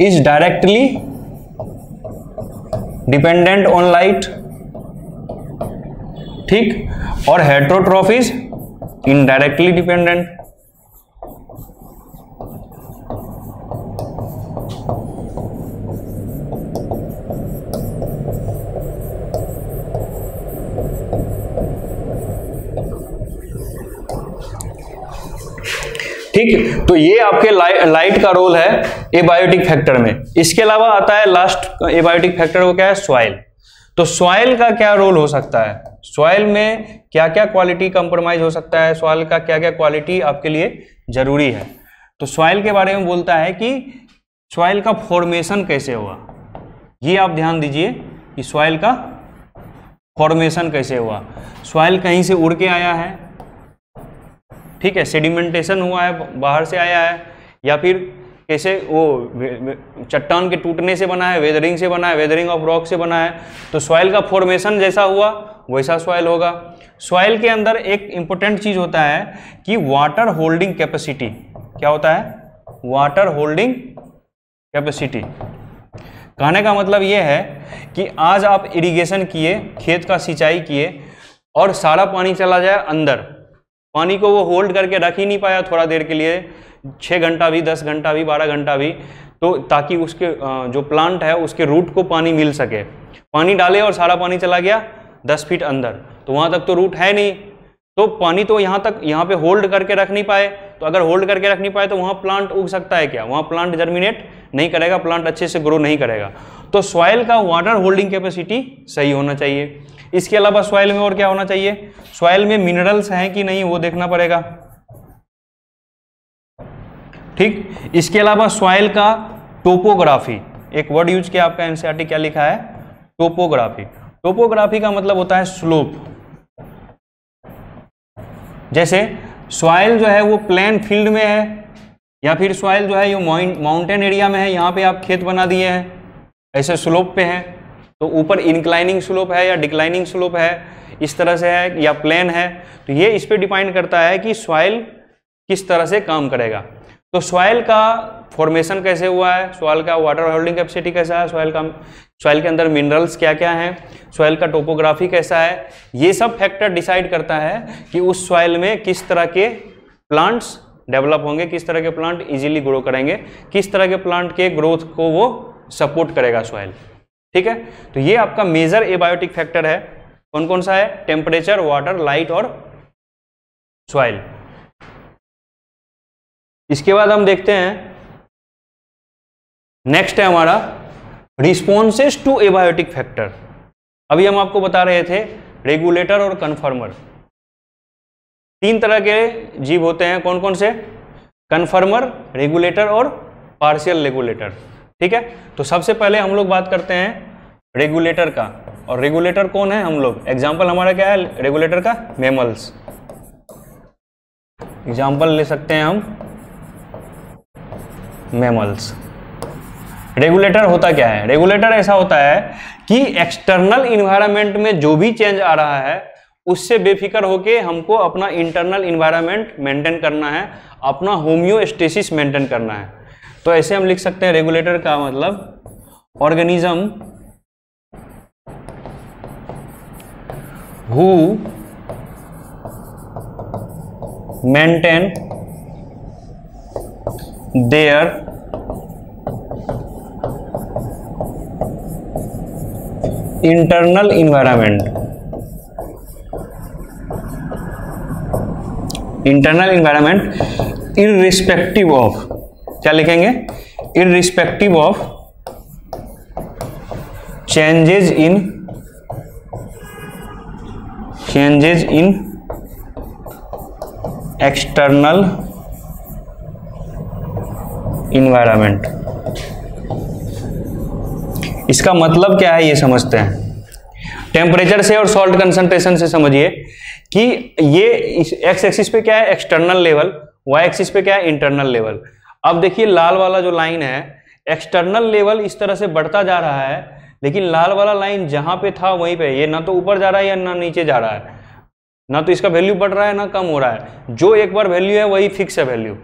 is directly dependent on light ठीक? और हेट्रोट्रॉफ इज़ इनडायरेक्टली डिपेंडेंट ठीक तो ये आपके लाई, लाइट का रोल है एबायोटिक फैक्टर में। इसके अलावा आता है लास्ट एबायोटिक फैक्टर वो क्या है? सॉइल तो सॉइल का क्या रोल हो सकता है? सॉइल में क्या क्या क्वालिटी कंप्रोमाइज हो सकता है? सॉइल का क्या क्या क्वालिटी आपके लिए ज़रूरी है? तो सॉइल के बारे में बोलता है कि सॉइल का फॉर्मेशन कैसे हुआ? ये आप ध्यान दीजिए कि सॉइल का फॉर्मेशन कैसे हुआ। सॉइल कहीं से उड़ के आया है? ठीक है सेडिमेंटेशन हुआ है, बाहर से आया है, या फिर कैसे वो चट्टान के टूटने से बना है वेदरिंग से बना है वेदरिंग ऑफ़ रॉक से बना है तो सॉइल का फॉर्मेशन जैसा हुआ, वैसा सॉइल होगा। सॉइल के अंदर एक इंपॉर्टेंट चीज़ होता है कि वाटर होल्डिंग कैपेसिटी क्या होता है? वाटर होल्डिंग कैपेसिटी कहने का मतलब ये है कि आज आप इरिगेशन किए, खेत का सिंचाई किए, और सारा पानी चला जाए अंदर पानी को वो होल्ड करके रख ही नहीं पाया थोड़ा देर के लिए छः घंटा भी, दस घंटा भी, बारह घंटा भी तो ताकि उसके जो प्लांट है, उसके रूट को पानी मिल सके। पानी डाले और सारा पानी चला गया दस फीट अंदर। तो वहाँ तक तो रूट है नहीं। तो पानी तो यहाँ तक, यहाँ पे होल्ड करके रख नहीं पाए। तो अगर होल्ड करके रख नहीं पाए तो वहाँ प्लांट उग सकता है क्या? वहाँ प्लांट जर्मिनेट नहीं करेगा प्लांट अच्छे से ग्रो नहीं करेगा। तो सॉइल का वाटर होल्डिंग कैपेसिटी सही होना चाहिए। इसके अलावा सॉइल में और क्या होना चाहिए? सॉइल में मिनरल्स हैं कि नहीं, वो देखना पड़ेगा। ठीक? इसके अलावा सॉइल का टोपोग्राफी एक वर्ड यूज़ किया आपका एनसीआरटी क्या लिखा है? टोपोग्राफी टोपोग्राफी का मतलब होता है स्लोप जैसे सॉइल जो है वो प्लेन फ़ील्ड में है, या फिर सॉइल जो है ये माउंटेन एरिया में है, यहाँ पे आप खेत बना दिए हैं, ऐसे स्लोप पे है। तो ऊपर इंक्लाइनिंग स्लोप है या डिक्लाइनिंग स्लोप है, इस तरह से है या प्लेन है तो ये इस पर डिपेंड करता है कि सॉइल किस तरह से काम करेगा। तो सॉइल का फॉर्मेशन कैसे हुआ है? सॉइल का वाटर होल्डिंग कैपेसिटी कैसा है? सॉइल का सॉइल के अंदर मिनरल्स क्या क्या हैं? सॉइल का टोपोग्राफी कैसा है? ये सब फैक्टर डिसाइड करता है कि उस सॉइल में किस तरह के प्लांट्स डेवलप होंगे, किस तरह के प्लांट इजीली ग्रो करेंगे, किस तरह के प्लांट के ग्रोथ को वो सपोर्ट करेगा सॉइल ठीक है? तो ये आपका मेजर एबायोटिक फैक्टर है। कौन कौन सा है? टेम्परेचर वाटर लाइट और सॉइल इसके बाद हम देखते हैं। नेक्स्ट है हमारा रिस्पॉन्सेस टू एबायोटिक फैक्टर अभी हम आपको बता रहे थे रेगुलेटर और कन्फर्मर तीन तरह के जीव होते हैं। कौन कौन से? कन्फर्मर रेगुलेटर और पार्शियल रेगुलेटर ठीक है? तो सबसे पहले हम लोग बात करते हैं रेगुलेटर का। और रेगुलेटर कौन है हम लोग? एग्ज़ाम्पल हमारा क्या है? रेगुलेटर का मेमल्स एग्ज़ाम्पल ले सकते हैं हम। मेमल्स रेगुलेटर होता क्या है? रेगुलेटर ऐसा होता है कि एक्सटर्नल इन्वायरमेंट में जो भी चेंज आ रहा है, उससे बेफिक्र होके हमको अपना इंटरनल इन्वायरमेंट मेंटेन करना है, अपना होम्योस्टेसिस मेंटेन करना है। तो ऐसे हम लिख सकते हैं रेगुलेटर का मतलब organism who maintain their internal environment internal environment irrespective of क्या लिखेंगे? Irrespective of changes in changes in external environment इसका मतलब क्या है ये समझते हैं। टेम्परेचर से और सॉल्ट कंसंट्रेशन से समझिए कि ये एक्स एक्सिस पे क्या है? एक्सटर्नल लेवल वाई एक्सिस पे क्या है? इंटरनल लेवल अब देखिए, लाल वाला जो लाइन है एक्सटर्नल लेवल इस तरह से बढ़ता जा रहा है, लेकिन लाल वाला लाइन जहाँ पे था वहीं पे, ये ना तो ऊपर जा रहा है या ना नीचे जा रहा है। ना तो इसका वैल्यू बढ़ रहा है, ना कम हो रहा है। जो एक बार वैल्यू है, वही फिक्स है वैल्यू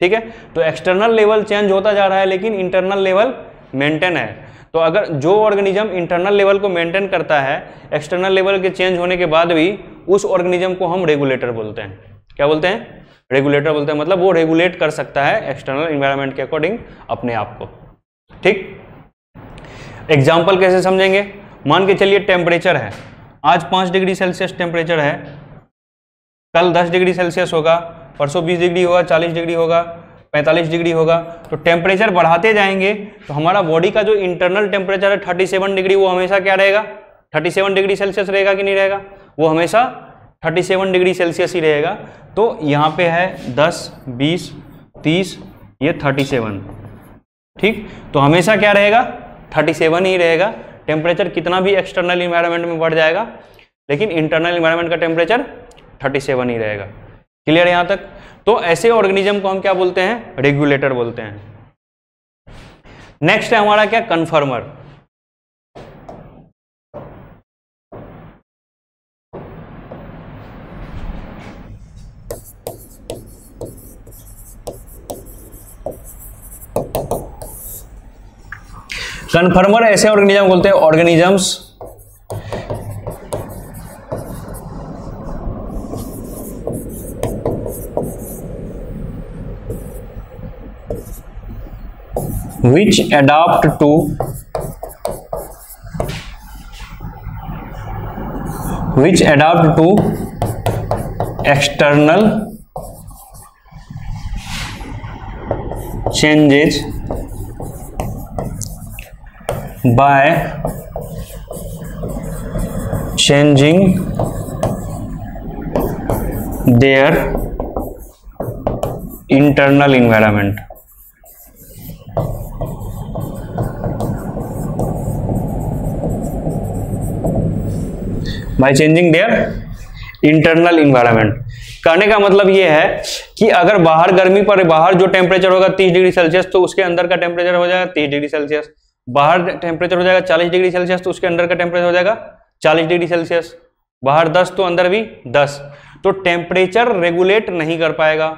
ठीक है? तो एक्सटर्नल लेवल चेंज होता जा रहा है, लेकिन इंटरनल लेवल मेंटेन है। तो अगर जो ऑर्गेनिज्म इंटरनल लेवल को मेंटेन करता है एक्सटर्नल लेवल के चेंज होने के बाद भी, उस ऑर्गेनिज्म को हम रेगुलेटर बोलते हैं। क्या बोलते हैं? रेगुलेटर बोलते हैं मतलब वो रेगुलेट कर सकता है एक्सटर्नल इन्वायरमेंट के अकॉर्डिंग अपने आप को। ठीक? एग्ज़ाम्पल कैसे समझेंगे? मान के चलिए टेम्परेचर है। आज पाँच डिग्री सेल्सियस टेम्परेचर है। कल दस डिग्री सेल्सियस होगा। परसों बीस डिग्री होगा, चालीस डिग्री होगा, पैंतालीस डिग्री होगा। तो टेम्परेचर बढ़ाते जाएँगे तो हमारा बॉडी का जो इंटरनल टेम्परेचर है थर्टी सेवन डिग्री, वो हमेशा क्या रहेगा? थर्टी सेवन डिग्री सेल्सियस रहेगा कि नहीं रहेगा? वो हमेशा थर्टी सेवन डिग्री सेल्सियस ही रहेगा। तो यहाँ पे है दस, बीस, तीस, ये थर्टी सेवन ठीक? तो हमेशा क्या रहेगा? थर्टी सेवन ही रहेगा। टेम्परेचर कितना भी एक्सटर्नल इन्वायरमेंट में बढ़ जाएगा, लेकिन इंटरनल इन्वायरमेंट का टेम्परेचर थर्टी सेवन ही रहेगा। क्लियर यहाँ तक? तो ऐसे ऑर्गेनिज्म को हम क्या बोलते हैं? रेगुलेटर बोलते हैं। नेक्स्ट है हमारा क्या? कन्फर्मर कंफर्मर ऐसे ऑर्गेनिज्म बोलते हैं organisms which adapt to which adapt to external changes by changing their internal environment by changing their internal environment कहने का मतलब ये है कि अगर बाहर गर्मी पर बाहर जो टेम्परेचर होगा 30 डिग्री सेल्सियस तो उसके अंदर का टेम्परेचर हो जाएगा 30 डिग्री सेल्सियस बाहर टेम्परेचर हो जाएगा 40 डिग्री सेल्सियस तो उसके अंदर का टेम्परेचर हो जाएगा 40 डिग्री सेल्सियस बाहर 10 तो अंदर भी 10 तो टेम्परेचर रेगुलेट नहीं कर पाएगा।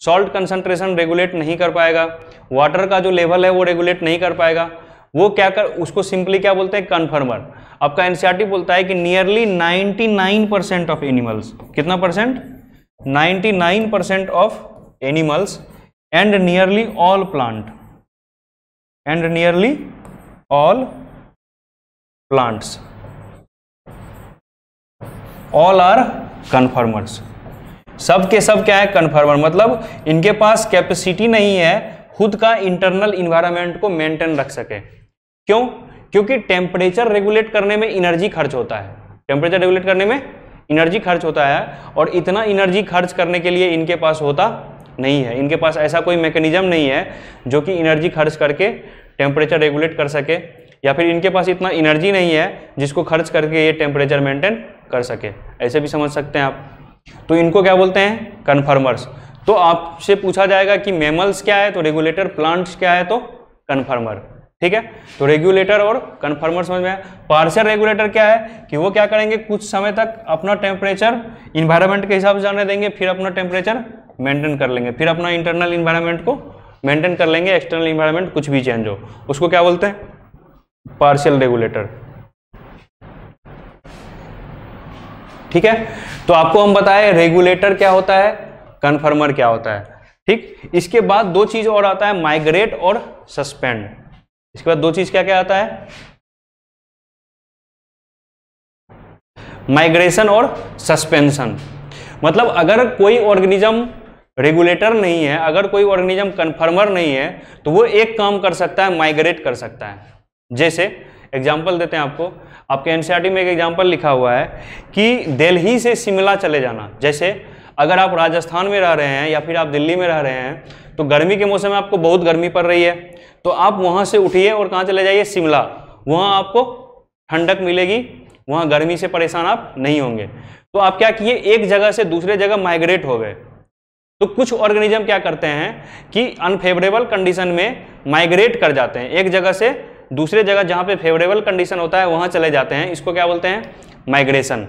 सॉल्ट कंसंट्रेशन रेगुलेट नहीं कर पाएगा। वाटर का जो लेवल है, वो रेगुलेट नहीं कर पाएगा। वो क्या कर, उसको सिंपली क्या बोलते हैं? कन्फर्मर आपका एनसीआरटी बोलता है कि नियरली 99 परसेंट ऑफ़ एनिमल्स कितना percent 99 percent of animals and nearly all plant, and nearly all plants. All are conformers. सब के सब क्या है कन्फर्मर? मतलब इनके पास कैपेसिटी नहीं है खुद का इंटरनल इन्वायरमेंट को मेंटेन रख सके। क्यों? क्योंकि टेम्परेचर रेगुलेट करने में एनर्जी खर्च होता है। टेम्परेचर रेगुलेट करने में एनर्जी खर्च होता है और इतना एनर्जी खर्च करने के लिए इनके पास होता नहीं है। इनके पास ऐसा कोई मैकेनिज्म नहीं है जो कि एनर्जी खर्च करके टेम्परेचर रेगुलेट कर सके या फिर इनके पास इतना एनर्जी नहीं है जिसको खर्च करके ये टेम्परेचर मेंटेन कर सके। ऐसे भी समझ सकते हैं आप। तो इनको क्या बोलते हैं? कन्फर्मर्स तो आपसे पूछा जाएगा कि मेमल्स क्या है? तो रेगुलेटर प्लांट्स क्या है? तो कन्फर्मर ठीक है? तो रेगुलेटर और कन्फर्मर समझ में पार्शियल रेगुलेटर क्या है? कि वो क्या करेंगे? कुछ समय तक अपना टेम्परेचर इन्वायरमेंट के हिसाब से जाने देंगे, फिर अपना टेम्परेचर मेंटेन कर लेंगे। फिर अपना इंटरनल इन्वायरमेंट को मेंटेन कर लेंगे एक्सटर्नल इन्वायरमेंट कुछ भी चेंज हो। उसको क्या बोलते हैं? पार्शियल रेगुलेटर ठीक है? तो आपको हम बताए रेगुलेटर क्या होता है? कन्फर्मर क्या होता है? ठीक? इसके बाद दो चीज़ और आता है माइग्रेट और सस्पेंड इसके बाद दो चीज़ क्या क्या आता है? माइग्रेशन और सस्पेंशन मतलब अगर कोई ऑर्गेनिज्म रेगुलेटर नहीं है, अगर कोई ऑर्गेनिज्म कन्फर्मर नहीं है तो वो एक काम कर सकता है माइग्रेट कर सकता है. जैसे एग्ज़ाम्पल देते हैं आपको. आपके एनसीईआरटी में एक एग्ज़ाम्पल लिखा हुआ है कि दिल्ली से शिमला चले जाना. जैसे अगर आप राजस्थान में रह रहे हैं या फिर आप दिल्ली में रह रहे हैं तो गर्मी के मौसम में आपको बहुत गर्मी पड़ रही है। तो आप वहाँ से उठिए और कहाँ चले जाइए? शिमला। वहाँ आपको ठंडक मिलेगी, वहाँ गर्मी से परेशान आप नहीं होंगे। तो आप क्या किए? एक जगह से दूसरे जगह माइग्रेट हो गए। तो कुछ ऑर्गेनिज्म क्या करते हैं कि अनफेवरेबल कंडीशन में माइग्रेट कर जाते हैं। एक जगह से दूसरे जगह जहाँ पे फेवरेबल कंडीशन होता है, वहाँ चले जाते हैं। इसको क्या बोलते हैं? माइग्रेशन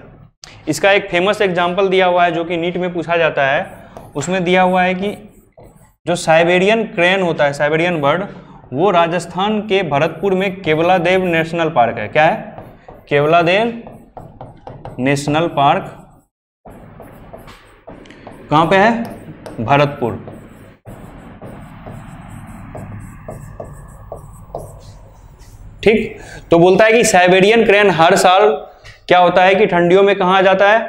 इसका एक फ़ेमस एग्ज़ाम्पल दिया हुआ है जो कि नीट में पूछा जाता है। उसमें दिया हुआ है कि जो साइबेरियन क्रेन होता है, साइबेरियन बर्ड, वो राजस्थान के भरतपुर में केवला देव नेशनल पार्क है। क्या है? Keoladeo national park. कहाँ पे है? भरतपुर। ठीक? तो बोलता है कि साइबेरियन क्रेन हर साल क्या होता है कि ठंडियों में कहा जाता है?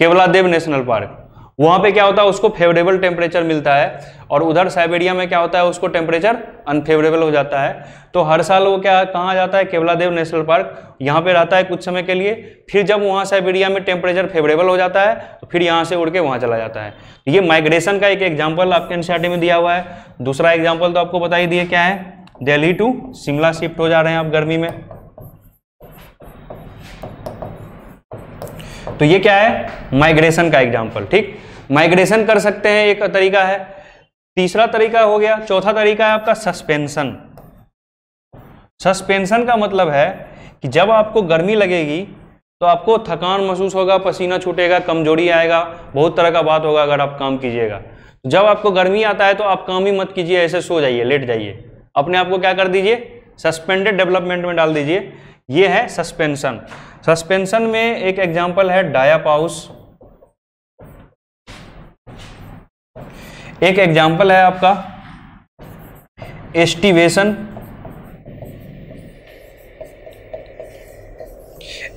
Keoladeo national park. वहाँ पे क्या होता है? उसको फेवरेबल टेम्परेचर मिलता है और उधर साइबेरिया में क्या होता है? उसको टेम्परेचर अनफेवरेबल हो जाता है। तो हर साल वो क्या, कहा जाता है? Keoladeo national park. यहाँ पे रहता है कुछ समय के लिए, फिर जब वहाँ साइबेरिया में टेम्परेचर फेवरेबल हो जाता है तो फिर यहाँ से उड़ के वहाँ चला जाता है। तो ये माइग्रेशन का एक एग्ज़ाम्पल आपके एनसीआरटी में दिया हुआ है। दूसरा एग्ज़ाम्पल तो आपको बता ही दिए क्या है? दिल्ली टू शिमला शिफ्ट हो जा रहे हैं आप गर्मी में। तो ये क्या है? माइग्रेशन का एग्ज़ाम्पल ठीक? माइग्रेशन कर सकते हैं, एक तरीका है। तीसरा तरीका हो गया, चौथा तरीका है आपका सस्पेंशन सस्पेंशन का मतलब है कि जब आपको गर्मी लगेगी तो आपको थकान महसूस होगा, पसीना छूटेगा, कमज़ोरी आएगा, बहुत तरह का बात होगा अगर आप काम कीजिएगा। जब आपको गर्मी आता है तो आप काम ही मत कीजिए, ऐसे सो जाइए, लेट जाइए। अपने आप को क्या कर दीजिए? सस्पेंडेड डेवलपमेंट में डाल दीजिए। ये है सस्पेंशन सस्पेंशन में एक एग्जांपल है डायापाउस। एक एग्जांपल है आपका। एस्टिवेशन।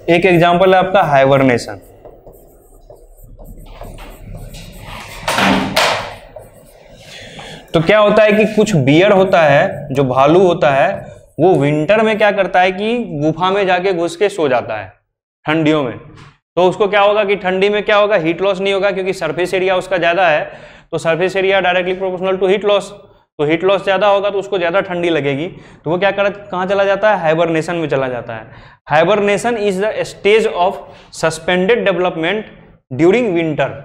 एक एग्जांपल है आपका हाइबरनेशन। तो क्या होता है कि कुछ बियर होता है, जो भालू होता है, वो विंटर में क्या करता है कि गुफा में जाके घुस के सो जाता है। ठंडियों में। तो उसको क्या होगा कि ठंडी में क्या होगा? हीट लॉस नहीं होगा क्योंकि सरफेस एरिया उसका ज़्यादा है। तो surface area directly proportional to heat loss तो हीट लॉस ज़्यादा होगा तो उसको ज़्यादा ठंडी लगेगी। तो वो क्या कर, कहाँ चला जाता है? हाइबरनेशन में चला जाता है। Hibernation is the stage of suspended development during winter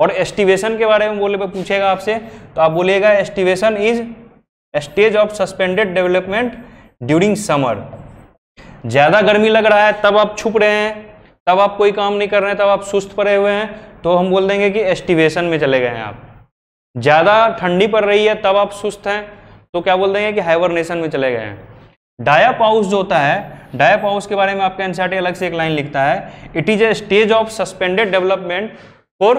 और एस्टिवेशन के बारे में बोले, पूछेगा आपसे तो आप बोलिएगा aestivation is stage of suspended development during summer ज़्यादा गर्मी लग रहा है, तब आप छुप रहे हैं, तब आप कोई काम नहीं कर रहे हैं, तब आप सुस्त पड़े हुए हैं तो हम बोल देंगे कि एस्टिवेशन में चले गए हैं आप। ज़्यादा ठंडी पड़ रही है, तब आप सुस्त हैं तो क्या बोल देंगे कि हाइबरनेशन में चले गए हैं। डायापाउस जो होता है डायापाउस के बारे में आपका एनसीआरटी अलग से एक लाइन लिखता है it is a stage of suspended development for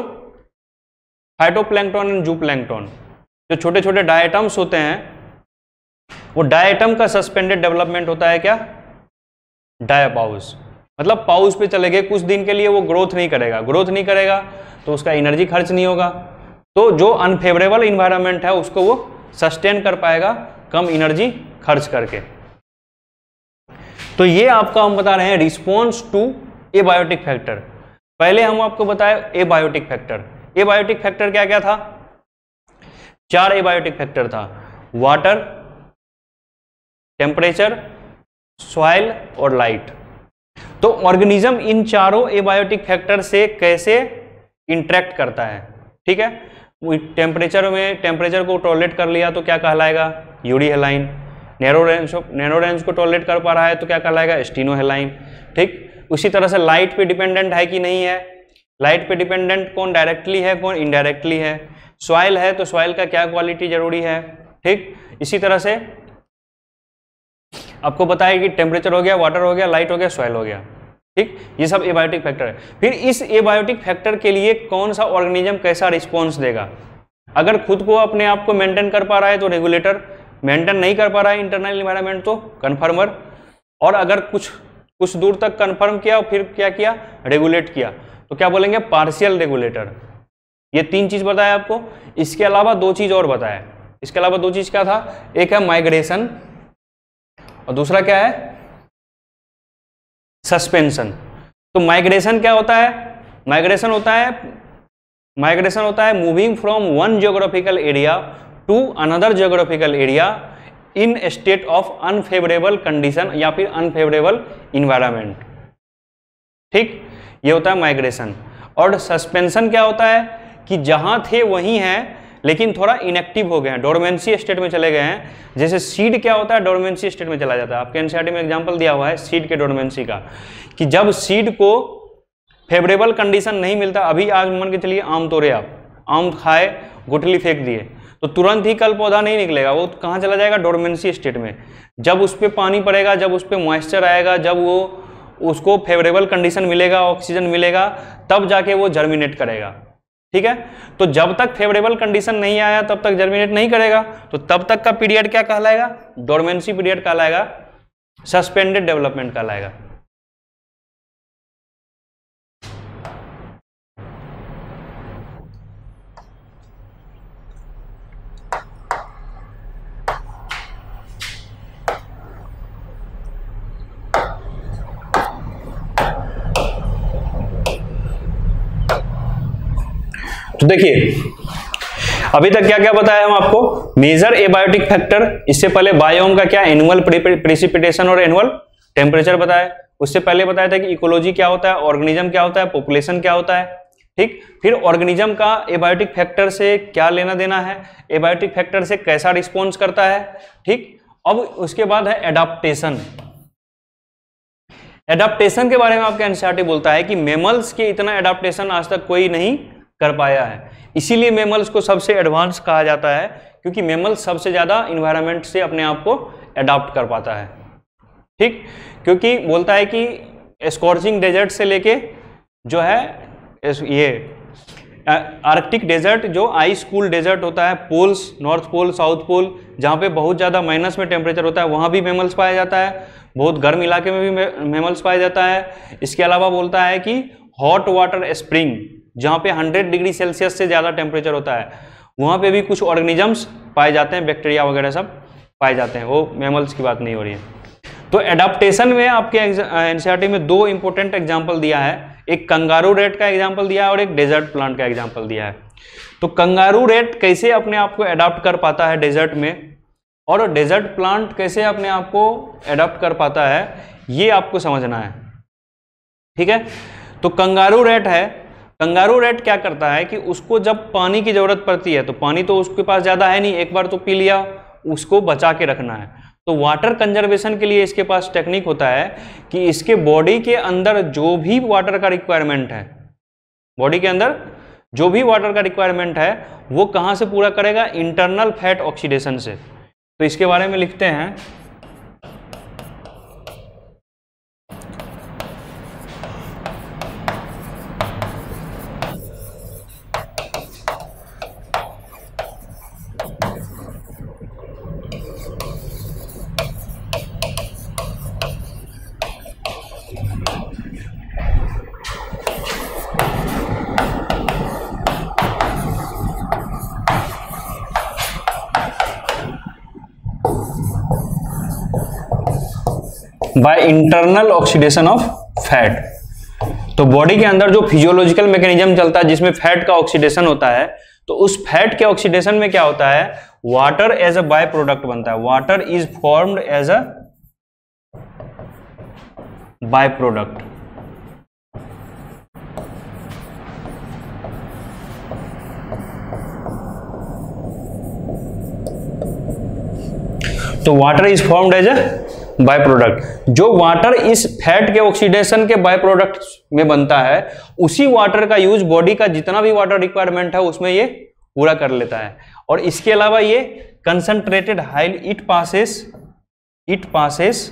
phytoplankton and zooplankton जो छोटे छोटे डायटम्स होते हैं, वो डायटम का सस्पेंडेड डेवलपमेंट होता है क्या? डायापाउस मतलब पाउस पे चले गए, कुछ दिन के लिए वो ग्रोथ नहीं करेगा। ग्रोथ नहीं करेगा तो उसका एनर्जी खर्च नहीं होगा। तो जो अनफेवरेबल इन्वायरमेंट है, उसको वो सस्टेन कर पाएगा कम एनर्जी खर्च करके। तो ये आपका हम बता रहे हैं रिस्पॉन्स टू एबायोटिक फैक्टर पहले हम आपको बताए एबायोटिक फैक्टर एबायोटिक फैक्टर क्या क्या था? चार एबायोटिक फैक्टर था। वाटर टेम्परेचर सॉइल और लाइट। तो ऑर्गेनिज्म इन चारों एबायोटिक फैक्टर से कैसे इंट्रैक्ट करता है? ठीक है? टेम्परेचर में टेम्परेचर को टॉलरेट कर लिया तो क्या कहलाएगा? Euryhaline narrow range narrow range को टॉलरेट कर पा रहा है तो क्या कहलाएगा? स्टीनो हेलाइन ठीक? उसी तरह से लाइट पे डिपेंडेंट है कि नहीं है? लाइट पे डिपेंडेंट कौन डायरेक्टली है, कौन इनडायरेक्टली है? सॉइल है तो सॉइल का क्या क्वालिटी ज़रूरी है? ठीक? इसी तरह से आपको बताया कि टेम्परेचर हो गया वाटर हो गया लाइट हो गया सॉइल हो गया। ठीक? ये सब एबायोटिक फैक्टर है। फिर इस एबायोटिक फैक्टर के लिए कौन सा ऑर्गेनिज्म कैसा रिस्पॉन्स देगा? अगर खुद को अपने आप को मेंटेन कर पा रहा है तो रेगुलेटर मेंटेन नहीं कर पा रहा है इंटरनल इन्वायरमेंट तो कन्फर्मर और अगर कुछ कुछ दूर तक कन्फर्म किया और फिर क्या किया? रेगुलेट किया। तो क्या बोलेंगे? पार्शियल रेगुलेटर ये तीन चीज़ बताया आपको। इसके अलावा दो चीज़ और बताया। इसके अलावा दो चीज़ क्या था? एक है माइग्रेशन और दूसरा क्या है? सस्पेंशन तो माइग्रेशन क्या होता है? माइग्रेशन होता है माइग्रेशन होता है moving from one geographical area to another geographical area in state of unfavourable condition या फिर अनफेवरेबल इन्वायरमेंट ठीक? ये होता है माइग्रेशन और सस्पेंशन क्या होता है? कि जहाँ थे वहीं हैं लेकिन थोड़ा इनएक्टिव हो गए हैं। डोरमेंसी स्टेट में चले गए हैं। जैसे सीड क्या होता है? डोरमेंसी स्टेट में चला जाता है। आपके एनसीआरटी में एग्ज़ाम्पल दिया हुआ है सीड के डोरमेंसी का, कि जब सीड को फेवरेबल कंडीशन नहीं मिलता, अभी आज मान के चलिए आम तोड़े आप। आम खाए, गुठली फेंक दिए तो तुरंत ही कल पौधा नहीं निकलेगा। वो कहाँ चला जाएगा? डोरमेंसी स्टेट में। जब उस पर पानी पड़ेगा, जब उस पर मॉइस्चर आएगा, जब वो, उसको फेवरेबल कंडीशन मिलेगा ऑक्सीजन मिलेगा, तब जाके वो जर्मिनेट करेगा। ठीक है? तो जब तक फेवरेबल कंडीशन नहीं आया, तब तक जर्मिनेट नहीं करेगा। तो तब तक का पीरियड क्या कहलाएगा? डोरमेंसी पीरियड कहलाएगा। सस्पेंडेड डेवलपमेंट कहलाएगा। तो देखिए, अभी तक क्या क्या बताया हम आपको? मेजर एबायोटिक फैक्टर इससे पहले बायोम का क्या एनुअल प्रेसिपिटेशन और एनुअल टेम्परेचर बताया। उससे पहले बताया था कि इकोलॉजी क्या होता है ऑर्गेनिज्म क्या होता है पॉपुलेशन क्या होता है, ठीक? फिर ऑर्गेनिज्म का एबायोटिक फैक्टर से क्या लेना देना है? एबायोटिक फैक्टर से कैसा रिस्पॉन्स करता है, ठीक? अब उसके बाद है एडाप्टेशन एडाप्टेशन के बारे में आपका एनसीआरटी बोलता है कि मेमल्स के इतना एडाप्टेशन आज तक कोई नहीं कर पाया है। इसीलिए मेमल्स को सबसे एडवांस कहा जाता है, क्योंकि मेमल्स सबसे ज़्यादा इन्वायरमेंट से अपने आप को अडॉप्ट कर पाता है। ठीक? क्योंकि बोलता है कि स्कॉर्चिंग डेजर्ट से लेके जो है ये आर्कटिक डेजर्ट जो आइस कूल डेजर्ट होता है poles north pole south pole जहाँ पे बहुत ज़्यादा माइनस में टेम्परेचर होता है, वहाँ भी मेमल्स पाया जाता है। बहुत गर्म इलाके में भी मेमल्स पाया जाता है। इसके अलावा बोलता है कि हॉट वाटर स्प्रिंग जहाँ पे 100 डिग्री सेल्सियस से ज़्यादा टेम्परेचर होता है, वहाँ पे भी कुछ ऑर्गेनिजम्स पाए जाते हैं बैक्टीरिया वगैरह सब पाए जाते हैं। वो मेमल्स की बात नहीं हो रही है। तो एडाप्टेशन में आपके एनसीआरटी में दो इंपॉर्टेंट एग्ज़ाम्पल दिया है। एक कंगारू रेट का एग्ज़ाम्पल दिया है और एक डेजर्ट प्लांट का एग्ज़ाम्पल दिया है। तो कंगारू रेट कैसे अपने आप को एडाप्ट कर पाता है डेजर्ट में? और डेजर्ट प्लांट कैसे अपने आप को एडाप्ट कर पाता है, ये आपको समझना है। ठीक है? तो कंगारू रेट है कंगारू रेट क्या करता है कि उसको जब पानी की ज़रूरत पड़ती है तो पानी तो उसके पास ज़्यादा है नहीं, एक बार तो पी लिया, उसको बचा के रखना है। तो वाटर कंजर्वेशन के लिए इसके पास टेक्निक होता है कि इसके बॉडी के अंदर जो भी वाटर का रिक्वायरमेंट है, बॉडी के अंदर जो भी वाटर का रिक्वायरमेंट है, वो कहाँ से पूरा करेगा? इंटरनल फैट ऑक्सीडेशन से। तो इसके बारे में लिखते हैं by internal oxidation of fat तो बॉडी के अंदर जो फिजियोलॉजिकल मैकेनिज्म चलता है, जिसमें फैट का ऑक्सीडेशन होता है तो उस फैट के ऑक्सीडेशन में क्या होता है? Water as a by product बनता है। Water is formed as a by product तो water is formed as a by product जो वाटर इस फैट के ऑक्सीडेशन के बाय प्रोडक्ट में बनता है, उसी वाटर का यूज़ बॉडी का जितना भी वाटर रिक्वायरमेंट है, उसमें ये पूरा कर लेता है। और इसके अलावा ये concentrated high it passes it passes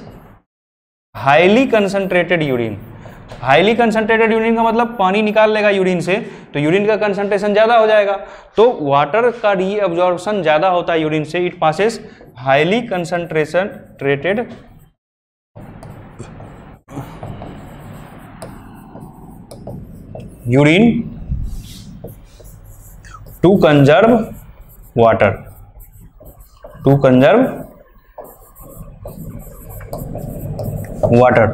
highly concentrated urine highly concentrated urine का मतलब पानी निकाल लेगा यूरिन से तो यूरिन का कंसंट्रेशन ज़्यादा हो जाएगा। तो वाटर का रीअब्जॉर्प्शन ज़्यादा होता है यूरिन से it passes highly concentration treated urine, to conserve water, to conserve water.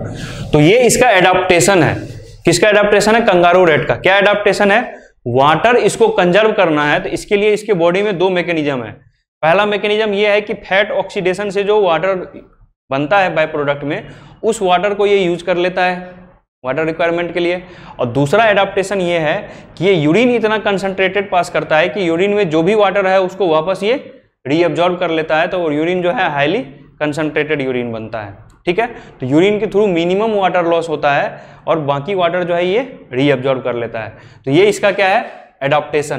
तो ये इसका एडाप्टेशन है। किसका एडाप्टेशन है? कंगारू रेट का। क्या एडाप्टेशन है? वाटर इसको कंजर्व करना है तो इसके लिए इसके बॉडी में दो मैकेनिज्म है। पहला मैकेनिज्म ये है कि फैट ऑक्सीडेशन से जो वाटर बनता है बाय प्रोडक्ट में, उस वाटर को ये यूज़ कर लेता है। वाटर रिक्वायरमेंट के लिए। और दूसरा एडाप्टेशन ये है कि ये यूरिन इतना कंसनट्रेटेड पास करता है कि यूरिन में जो भी वाटर है, उसको वापस ये रीअब्जॉर्ब कर लेता है तो यूरिन जो है हाईली कंसनट्रेटेड यूरिन बनता है। ठीक है? तो यूरिन के थ्रू मिनिमम वाटर लॉस होता है और बाकी वाटर जो है, ये रीअब्जॉर्ब कर लेता है। तो ये इसका क्या है? एडाप्टेशन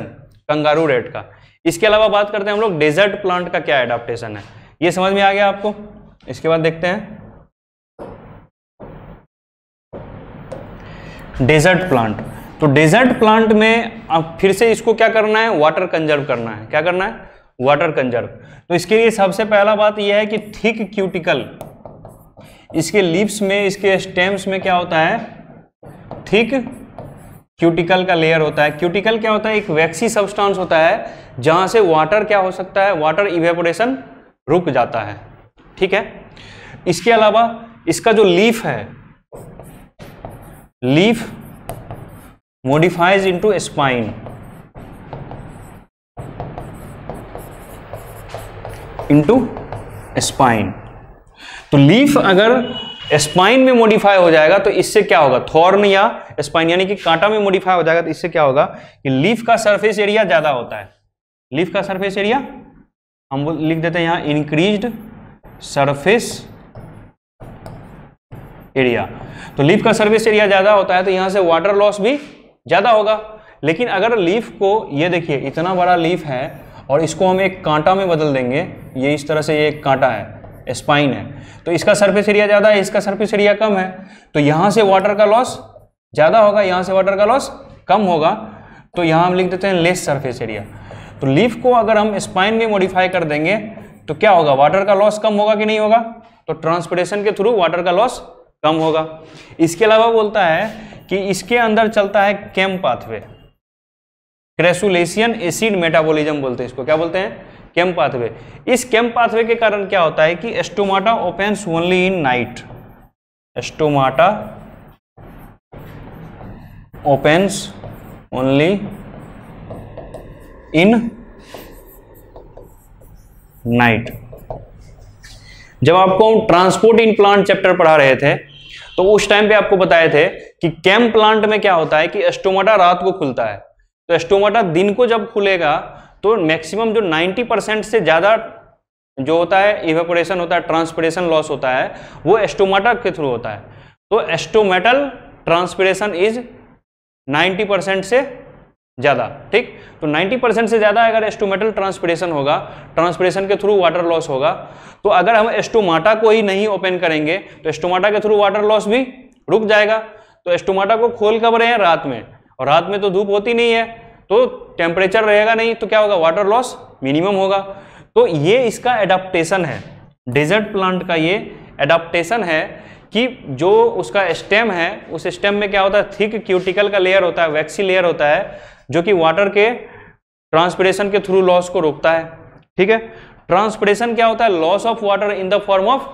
कंगारू रेट का। इसके अलावा बात करते हैं हम लोग डेजर्ट प्लांट का क्या एडाप्टेशन है? ये समझ में आ गया आपको? इसके बाद देखते हैं। डेजर्ट प्लांट तो डेजर्ट प्लांट में अब फिर से इसको क्या करना है? वाटर कंजर्व करना है। क्या करना है? वाटर कंजर्व तो इसके लिए सबसे पहला बात यह है कि थिक क्यूटिकल इसके लिप्स में, इसके स्टेम्स में क्या होता है? थिक क्यूटिकल का लेयर होता है। क्यूटिकल क्या होता है? एक वैक्सी सब्सटेंस होता है, जहाँ से वाटर क्या हो सकता है? वाटर इवेपोरेशन रुक जाता है। ठीक है? इसके अलावा इसका जो लीफ है leaf modifies into spine. Into spine. तो लीफ अगर स्पाइन में मॉडिफाई हो जाएगा तो इससे क्या होगा? थॉर्न या स्पाइन यानी कि कांटा में मॉडिफाई हो जाएगा तो इससे क्या होगा? कि लीफ का सरफेस एरिया ज़्यादा होता है। लीफ का सरफेस एरिया हम लिख देते हैं यहाँ इंक्रीज्ड सरफेस एरिया तो लीफ का सर्विस एरिया ज़्यादा होता है तो यहाँ से वाटर लॉस भी ज़्यादा होगा। लेकिन अगर लीफ को, ये देखिए, इतना बड़ा लीफ है और इसको हम एक कांटा में बदल देंगे, ये इस तरह से ये एक कांटा है स्पाइन है। तो इसका सरफेस एरिया ज़्यादा है, इसका सरफेस एरिया कम है। तो यहाँ से वाटर का लॉस ज़्यादा होगा, यहाँ से वाटर का लॉस कम होगा। तो यहाँ हम लिख देते हैं लेस सरफेस एरिया तो लीफ को अगर हम स्पाइन में मॉडिफाई कर देंगे तो क्या होगा? वाटर का लॉस कम होगा कि नहीं होगा? तो ट्रांसपोर्टेशन के थ्रू वाटर का लॉस कम होगा। इसके अलावा बोलता है कि इसके अंदर चलता है CAM pathway. Crassulacean acid metabolism बोलते हैं इसको। क्या बोलते हैं? CAM pathway. इस कैम पाथवे के कारण क्या होता है कि stomata opens only in night stomata opens only in night जब आपको हम ट्रांसपोर्ट इन प्लांट चैप्टर पढ़ा रहे थे तो उस टाइम पे आपको बताए थे कि कैम प्लांट में क्या होता है कि एस्टोमाटा रात को खुलता है। तो एस्टोमाटा दिन को जब खुलेगा तो मैक्सिमम जो 90 परसेंट से ज़्यादा जो होता है इवेपोरेशन होता है ट्रांसपोरेशन लॉस होता है, वो एस्टोमाटा के थ्रू होता है। तो एस्टोमेटल ट्रांसपोरेशन इज़ 90 परसेंट से ज़्यादा, ठीक? तो 90 परसेंट से ज़्यादा अगर एस्टोमेटल ट्रांसपिरेशन होगा ट्रांसपिरेशन के थ्रू वाटर लॉस होगा। तो अगर हम एस्टोमाटा को ही नहीं ओपन करेंगे तो एस्टोमाटा के थ्रू वाटर लॉस भी रुक जाएगा। तो एस्टोमाटा को खोल कब रहे हैं? रात में। और रात में तो धूप होती नहीं है तो टेम्परेचर रहेगा नहीं तो क्या होगा? वाटर लॉस मिनिमम होगा। तो ये इसका एडाप्टेशन है। डेजर्ट प्लांट का ये एडाप्टेशन है कि जो उसका स्टेम है, उस स्टेम में क्या होता है? थिक क्यूटिकल का लेयर होता है वैक्सी लेयर होता है। जो कि वाटर के ट्रांसपिरेशन के थ्रू लॉस को रोकता है। ठीक है? ट्रांसपिरेशन क्या होता है? Loss of water in the form of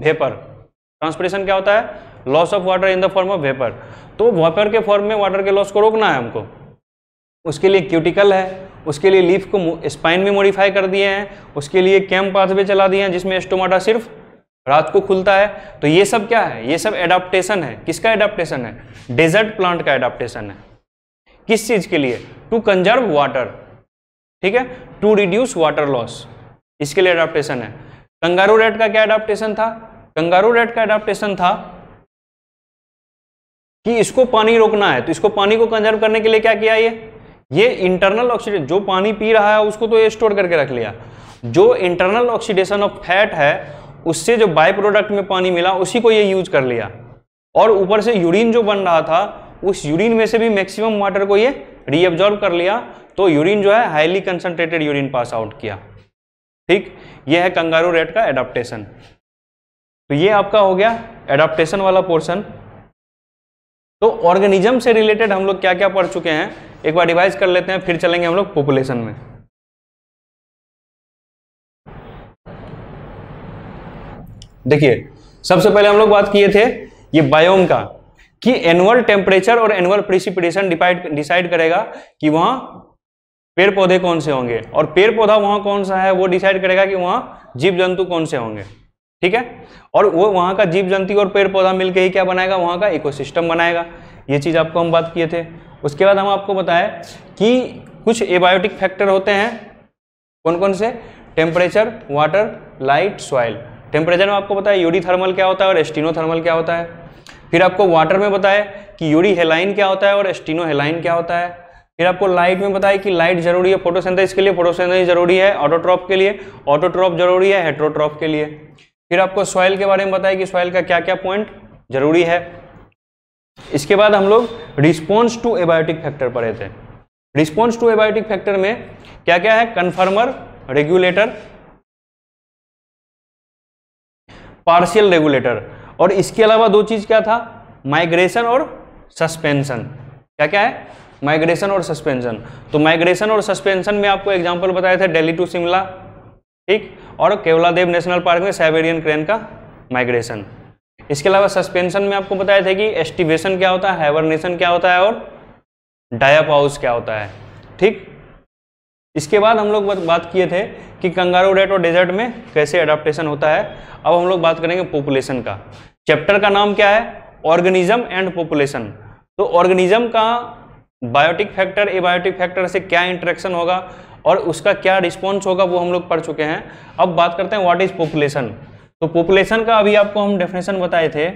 vapour transpiration क्या होता है? Loss of water in the form of vapour तो वेपर के फॉर्म में वाटर के लॉस को रोकना है हमको। उसके लिए क्यूटिकल है, उसके लिए लीफ को स्पाइन में मॉडिफाई कर दिए हैं, उसके लिए कैम पाथवे चला दिए हैं, जिसमें एस्टोमाटा सिर्फ़ रात को खुलता है। तो ये सब क्या है? ये सब एडाप्टेशन है। किसका एडाप्टेशन है? डेजर्ट प्लांट का एडाप्टेशन है। किस चीज़ के लिए? टू कंजर्व वाटर ठीक है? टू रिड्यूस वाटर लॉस इसके लिए अडाप्टेशन है। कंगारू रेट का क्या अडाप्टेशन था? कंगारू रेट का एडाप्टेशन था कि इसको पानी रोकना है। तो इसको पानी को कंजर्व करने के लिए क्या किया ये? ये इंटरनल ऑक्सीडेशन जो पानी पी रहा है, उसको तो ये स्टोर करके रख लिया। जो इंटरनल ऑक्सीडेशन ऑफ़ फैट है, उससे जो बाय प्रोडक्ट में पानी मिला, उसी को ये यूज़ कर लिया। और ऊपर से यूरिन जो बन रहा था उस यूरिन में से भी मैक्सिमम वाटर को ये रीअब्जॉर्व कर लिया तो यूरिन जो है highly concentrated urine pass out किया। ठीक? ये है कंगारू रेट का एडाप्टेशन तो ये आपका हो गया एडाप्टेशन वाला पोर्शन तो ऑर्गेनिज्म से रिलेटेड हम लोग क्या क्या पढ़ चुके हैं? एक बार रिवाइज कर लेते हैं, फिर चलेंगे हम लोग पॉपुलेशन में। देखिए, सबसे पहले हम लोग बात किए थे ये बायोम का। कि एनुअल टेम्परेचर और एनुअल प्रिसिपिटेशन डिसाइड करेगा कि वहाँ पेड़ पौधे कौन से होंगे। और पेड़ पौधा वहाँ कौन सा है, वो डिसाइड करेगा कि वहाँ जीव जंतु कौन से होंगे। ठीक है? और वो वहाँ का जीव जंतु और पेड़ पौधा मिलकर ही क्या बनाएगा? वहाँ का इकोसिस्टम बनाएगा। ये चीज़ आपको हम बात किए थे। उसके बाद हम आपको बताएँ कि कुछ एबायोटिक फैक्टर होते हैं। कौन कौन से? Temperature water light soil temperature में आपको बताया यूडी थर्मल क्या होता है और एस्टिनो थर्मल क्या होता है? फिर आपको वाटर में बताया कि यूरी हेलाइन क्या होता है और एस्टिनो हेलाइन क्या होता है। फिर आपको लाइट में बताया कि लाइट ज़रूरी है फोटोसिंथेसिस के लिए। फोटोसिंथेसिस ज़रूरी है ऑटोट्रॉप के लिए। ऑटोट्रॉप ज़रूरी है हेट्रोट्रॉप के लिए। फिर आपको सॉइल के बारे में बताया कि सॉइल का क्या क्या पॉइंट ज़रूरी है। इसके बाद हम लोग रिस्पॉन्स टू एबायोटिक फैक्टर पढ़े थे रिस्पॉन्स टू एबायोटिक फैक्टर में क्या क्या है? कन्फर्मर रेगुलेटर पार्शियल रेगुलेटर और इसके अलावा दो चीज़ क्या था? माइग्रेशन और सस्पेंशन क्या क्या है? माइग्रेशन और सस्पेंशन तो माइग्रेशन और सस्पेंशन में आपको एग्जांपल बताए थे दिल्ली टू शिमला ठीक? और केवलादेव नेशनल पार्क में साइबेरियन क्रेन का माइग्रेशन इसके अलावा सस्पेंशन में आपको बताए थे कि एस्टिवेशन क्या होता है हाइबरनेशन क्या होता है और डायापाउस क्या होता है, ठीक? इसके बाद हम लोग बात किए थे कि कंगारू रेट और डेजर्ट में कैसे अडाप्टेशन होता है। अब हम लोग बात करेंगे पॉपुलेशन का। चैप्टर का नाम क्या है? ऑर्गेनिज्म एंड पॉपुलेशन तो ऑर्गेनिज्म का बायोटिक फैक्टर एबायोटिक फैक्टर से क्या इंटरेक्शन होगा और उसका क्या रिस्पॉन्स होगा वो हम लोग पढ़ चुके हैं। अब बात करते हैं व्हाट इज़ पॉपुलेशन तो पॉपुलेशन का अभी आपको हम डेफिनेशन बताए थे।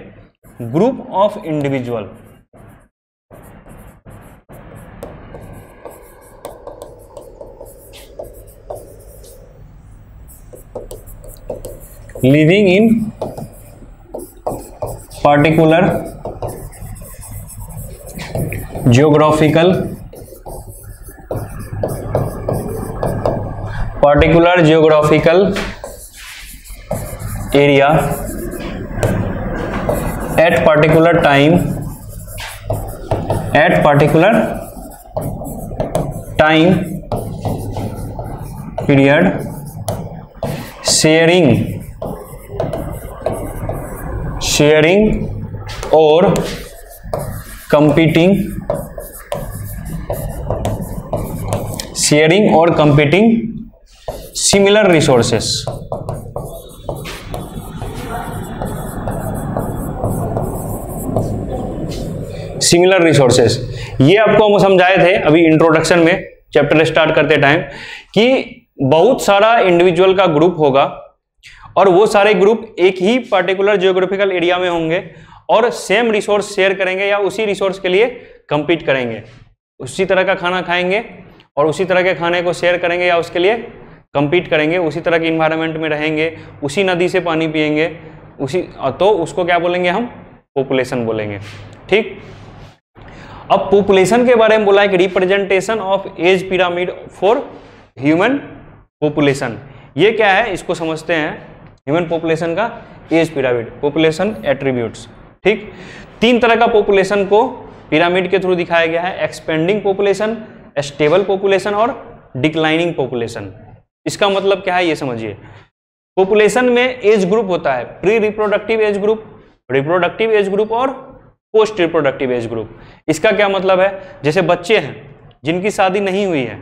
Group of individual living in particular geographical particular geographical area at particular time at particular time period sharing sharing और कंपीटिंग शेयरिंग और competing similar resources similar resources ये आपको हम समझाए थे अभी इंट्रोडक्शन में चैप्टर स्टार्ट करते टाइम कि बहुत सारा इंडिविजुअल का ग्रुप होगा और वो सारे ग्रुप एक ही पर्टिकुलर जियोग्राफिकल एरिया में होंगे और सेम रिसोर्स शेयर करेंगे या उसी रिसोर्स के लिए कंपीट करेंगे। उसी तरह का खाना खाएँगे और उसी तरह के खाने को शेयर करेंगे या उसके लिए compete करेंगे। उसी तरह के इन्वायरमेंट में रहेंगे, उसी नदी से पानी पियेंगे उसी तो उसको क्या बोलेंगे हम? पॉपुलेशन बोलेंगे। ठीक? अब पॉपुलेशन के बारे में बोला है कि representation of age pyramid for human population ये क्या है? इसको समझते हैं। ह्यूमन पॉपुलेशन का एज पिरामिड पॉपुलेशन एट्रीब्यूट्स ठीक? तीन तरह का पॉपुलेशन को पिरामिड के थ्रू दिखाया गया है एक्सपेंडिंग पॉपुलेशन स्टेबल पॉपुलेशन और डिक्लाइनिंग पॉपुलेशन इसका मतलब क्या है, ये समझिए। पॉपुलेशन में एज ग्रुप होता है pre reproductive age group reproductive age group और पोस्ट रिप्रोडक्टिव एज ग्रुप इसका क्या मतलब है? जैसे बच्चे हैं, जिनकी शादी नहीं हुई है,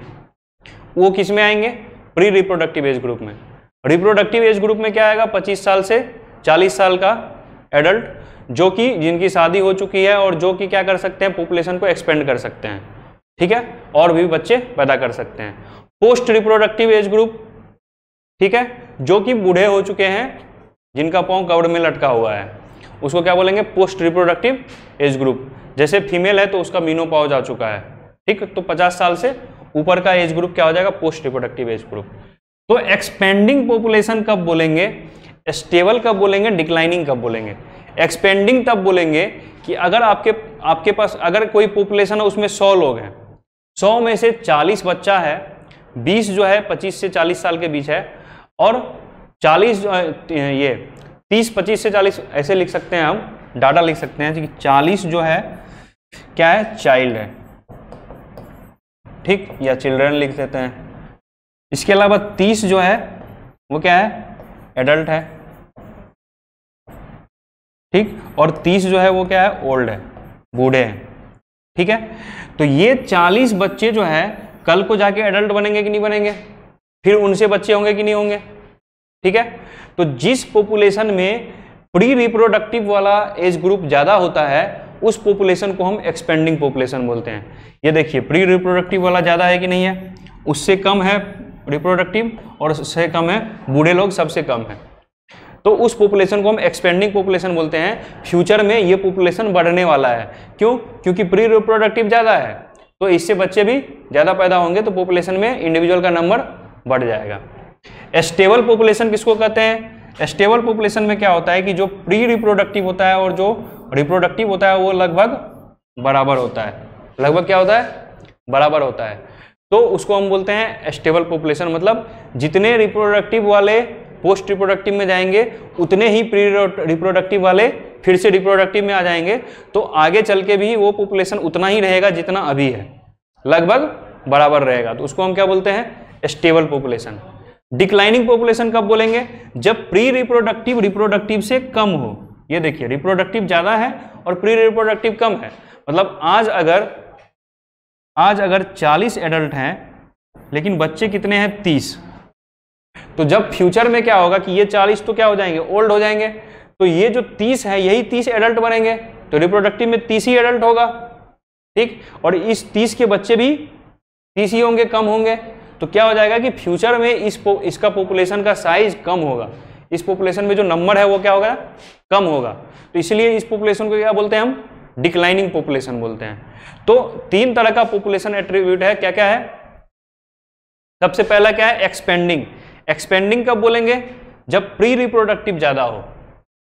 वो किसमें आएँगे? प्री रिप्रोडक्टिव एज ग्रुप में। रिप्रोडक्टिव एज ग्रुप में क्या आएगा? 25 साल से 40 साल का एडल्ट जो कि जिनकी शादी हो चुकी है और जो कि क्या कर सकते हैं? पॉपुलेशन को एक्सपेंड कर सकते हैं। ठीक है? और भी बच्चे पैदा कर सकते हैं। पोस्ट रिप्रोडक्टिव एज ग्रुप ठीक है? जो कि बूढ़े हो चुके हैं, जिनका पाँव कवर में लटका हुआ है। उसको क्या बोलेंगे? पोस्ट रिप्रोडक्टिव एज ग्रुप जैसे फीमेल है तो उसका मीनो पाव जा चुका है। ठीक? तो 50 साल से ऊपर का एज ग्रुप क्या हो जाएगा? पोस्ट रिप्रोडक्टिव एज ग्रुप तो एक्सपेंडिंग पॉपुलेशन कब बोलेंगे? स्टेबल कब बोलेंगे? डिक्लाइनिंग कब बोलेंगे? एक्सपेंडिंग तब बोलेंगे कि अगर आपके आपके पास, अगर कोई पॉपुलेशन है, उसमें 100 लोग हैं। 100 में से 40 बच्चा है 20 जो है 25 से 40 साल के बीच है, और 40 ये 30 25 से 40 ऐसे लिख सकते हैं हम, डाटा लिख सकते हैं कि 40 जो है, क्या है? चाइल्ड है। ठीक? या चिल्ड्रन लिख देते हैं। इसके अलावा 30 जो है, वो क्या है? एडल्ट है। ठीक? और 30 जो है, वो क्या है? ओल्ड है। बूढ़े हैं। ठीक है? तो ये 40 बच्चे जो है, कल को जाके एडल्ट बनेंगे कि नहीं बनेंगे? फिर उनसे बच्चे होंगे कि नहीं होंगे? ठीक है? तो जिस पॉपुलेशन में प्री रिप्रोडक्टिव वाला एज ग्रुप ज़्यादा होता है, उस पॉपुलेशन को हम एक्सपेंडिंग पॉपुलेशन बोलते हैं। ये देखिए प्री रिप्रोडक्टिव वाला ज़्यादा है कि नहीं है? उससे कम है रिप्रोडक्टिव और उससे कम है, बूढ़े लोग सबसे कम है। तो उस पॉपुलेशन को हम एक्सपेंडिंग पॉपुलेशन बोलते हैं। फ्यूचर में ये पॉपुलेशन बढ़ने वाला है। क्यों? क्योंकि प्री रिप्रोडक्टिव ज़्यादा है। तो इससे बच्चे भी ज़्यादा पैदा होंगे तो पॉपुलेशन में इंडिविजुअल का नंबर बढ़ जाएगा। स्टेबल पॉपुलेशन किसको कहते हैं? स्टेबल पॉपुलेशन में क्या होता है कि जो प्री रिप्रोडक्टिव होता है और जो रिप्रोडक्टिव होता है, वो लगभग बराबर होता है। लगभग क्या होता है? बराबर होता है। तो उसको हम बोलते हैं स्टेबल पॉपुलेशन। मतलब जितने रिप्रोडक्टिव वाले पोस्ट रिप्रोडक्टिव में जाएँगे, उतने ही प्री रिप्रोडक्टिव वाले फिर से रिप्रोडक्टिव में आ जाएँगे। तो आगे चल के भी वो पॉपुलेशन उतना ही रहेगा जितना अभी है। लगभग बराबर रहेगा। तो उसको हम क्या बोलते हैं? स्टेबल पॉपुलेशन डिक्लाइनिंग पॉपुलेशन कब बोलेंगे? जब प्री रिप्रोडक्टिव रिप्रोडक्टिव से कम हो। ये देखिए रिप्रोडक्टिव ज़्यादा है और प्री रिप्रोडक्टिव कम है। मतलब आज अगर आज अगर 40 एडल्ट हैं लेकिन बच्चे कितने हैं? 30 तो जब फ्यूचर में क्या होगा कि ये 40 तो क्या हो जाएँगे? ओल्ड हो जाएँगे। तो ये जो 30 है यही 30 एडल्ट बनेंगे। तो रिप्रोडक्टिव में 30 ही एडल्ट होगा। ठीक? और इस 30 के बच्चे भी 30 ही होंगे कम होंगे। तो क्या हो जाएगा कि फ्यूचर में इस पो, इसका पॉपुलेशन का साइज़ कम होगा। इस पॉपुलेशन में जो नंबर है वो क्या होगा? कम होगा। तो इसलिए इस पॉपुलेशन को क्या बोलते हैं हम? डिक्लाइनिंग पॉपुलेशन बोलते हैं। तो तीन तरह का पॉपुलेशन एट्रीब्यूट है क्या क्या है? सबसे पहला क्या है? एक्सपेंडिंग एक्सपेंडिंग कब बोलेंगे? जब प्री रिप्रोडक्टिव ज़्यादा हो।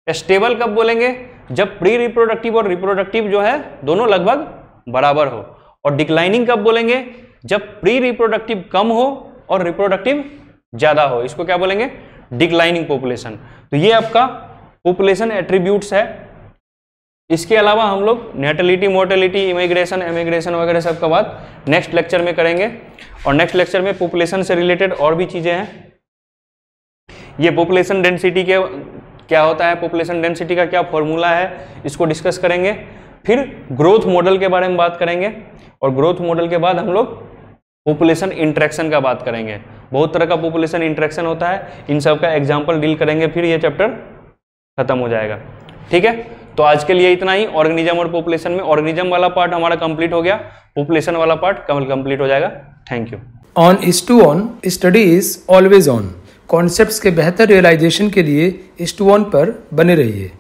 स्टेबल कब बोलेंगे? जब प्री रिप्रोडक्टिव और रिप्रोडक्टिव जो है, दोनों लगभग बराबर हो। और डिक्लाइनिंग कब बोलेंगे? जब प्री रिप्रोडक्टिव कम हो और रिप्रोडक्टिव ज़्यादा हो। इसको क्या बोलेंगे? डिक्लाइनिंग पॉपुलेशन तो ये आपका पॉपुलेशन एट्रीब्यूट्स है। इसके अलावा हम लोग नेटलिटी मोर्टेलिटी इमिग्रेशन इमिग्रेशन वगैरह सब का बात नेक्स्ट लेक्चर में करेंगे। और नेक्स्ट लेक्चर में पॉपुलेशन से रिलेटेड और भी चीज़ें हैं। ये पॉपुलेशन डेंसिटी के क्या होता है? पॉपुलेशन डेंसिटी का क्या फॉर्मूला है? इसको डिस्कस करेंगे। फिर ग्रोथ मॉडल के बारे में बात करेंगे। और ग्रोथ मॉडल के बाद हम लोग पॉपुलेशन इंट्रैक्शन का बात करेंगे। बहुत तरह का पॉपुलेशन इंट्रैक्शन होता है। इन सब का एग्ज़ाम्पल डील करेंगे। फिर ये चैप्टर खत्म हो जाएगा। ठीक है? तो आज के लिए इतना ही ऑर्गेनिज्म और पॉपुलेशन में ऑर्गेनिज्म वाला पार्ट हमारा कंप्लीट हो गया। पॉपुलेशन वाला पार्ट कंप्लीट हो जाएगा। Thank you
on is to on study is always on concepts के बेहतर रियलाइजेशन के लिए इस टू ऑन पर बने रहिए।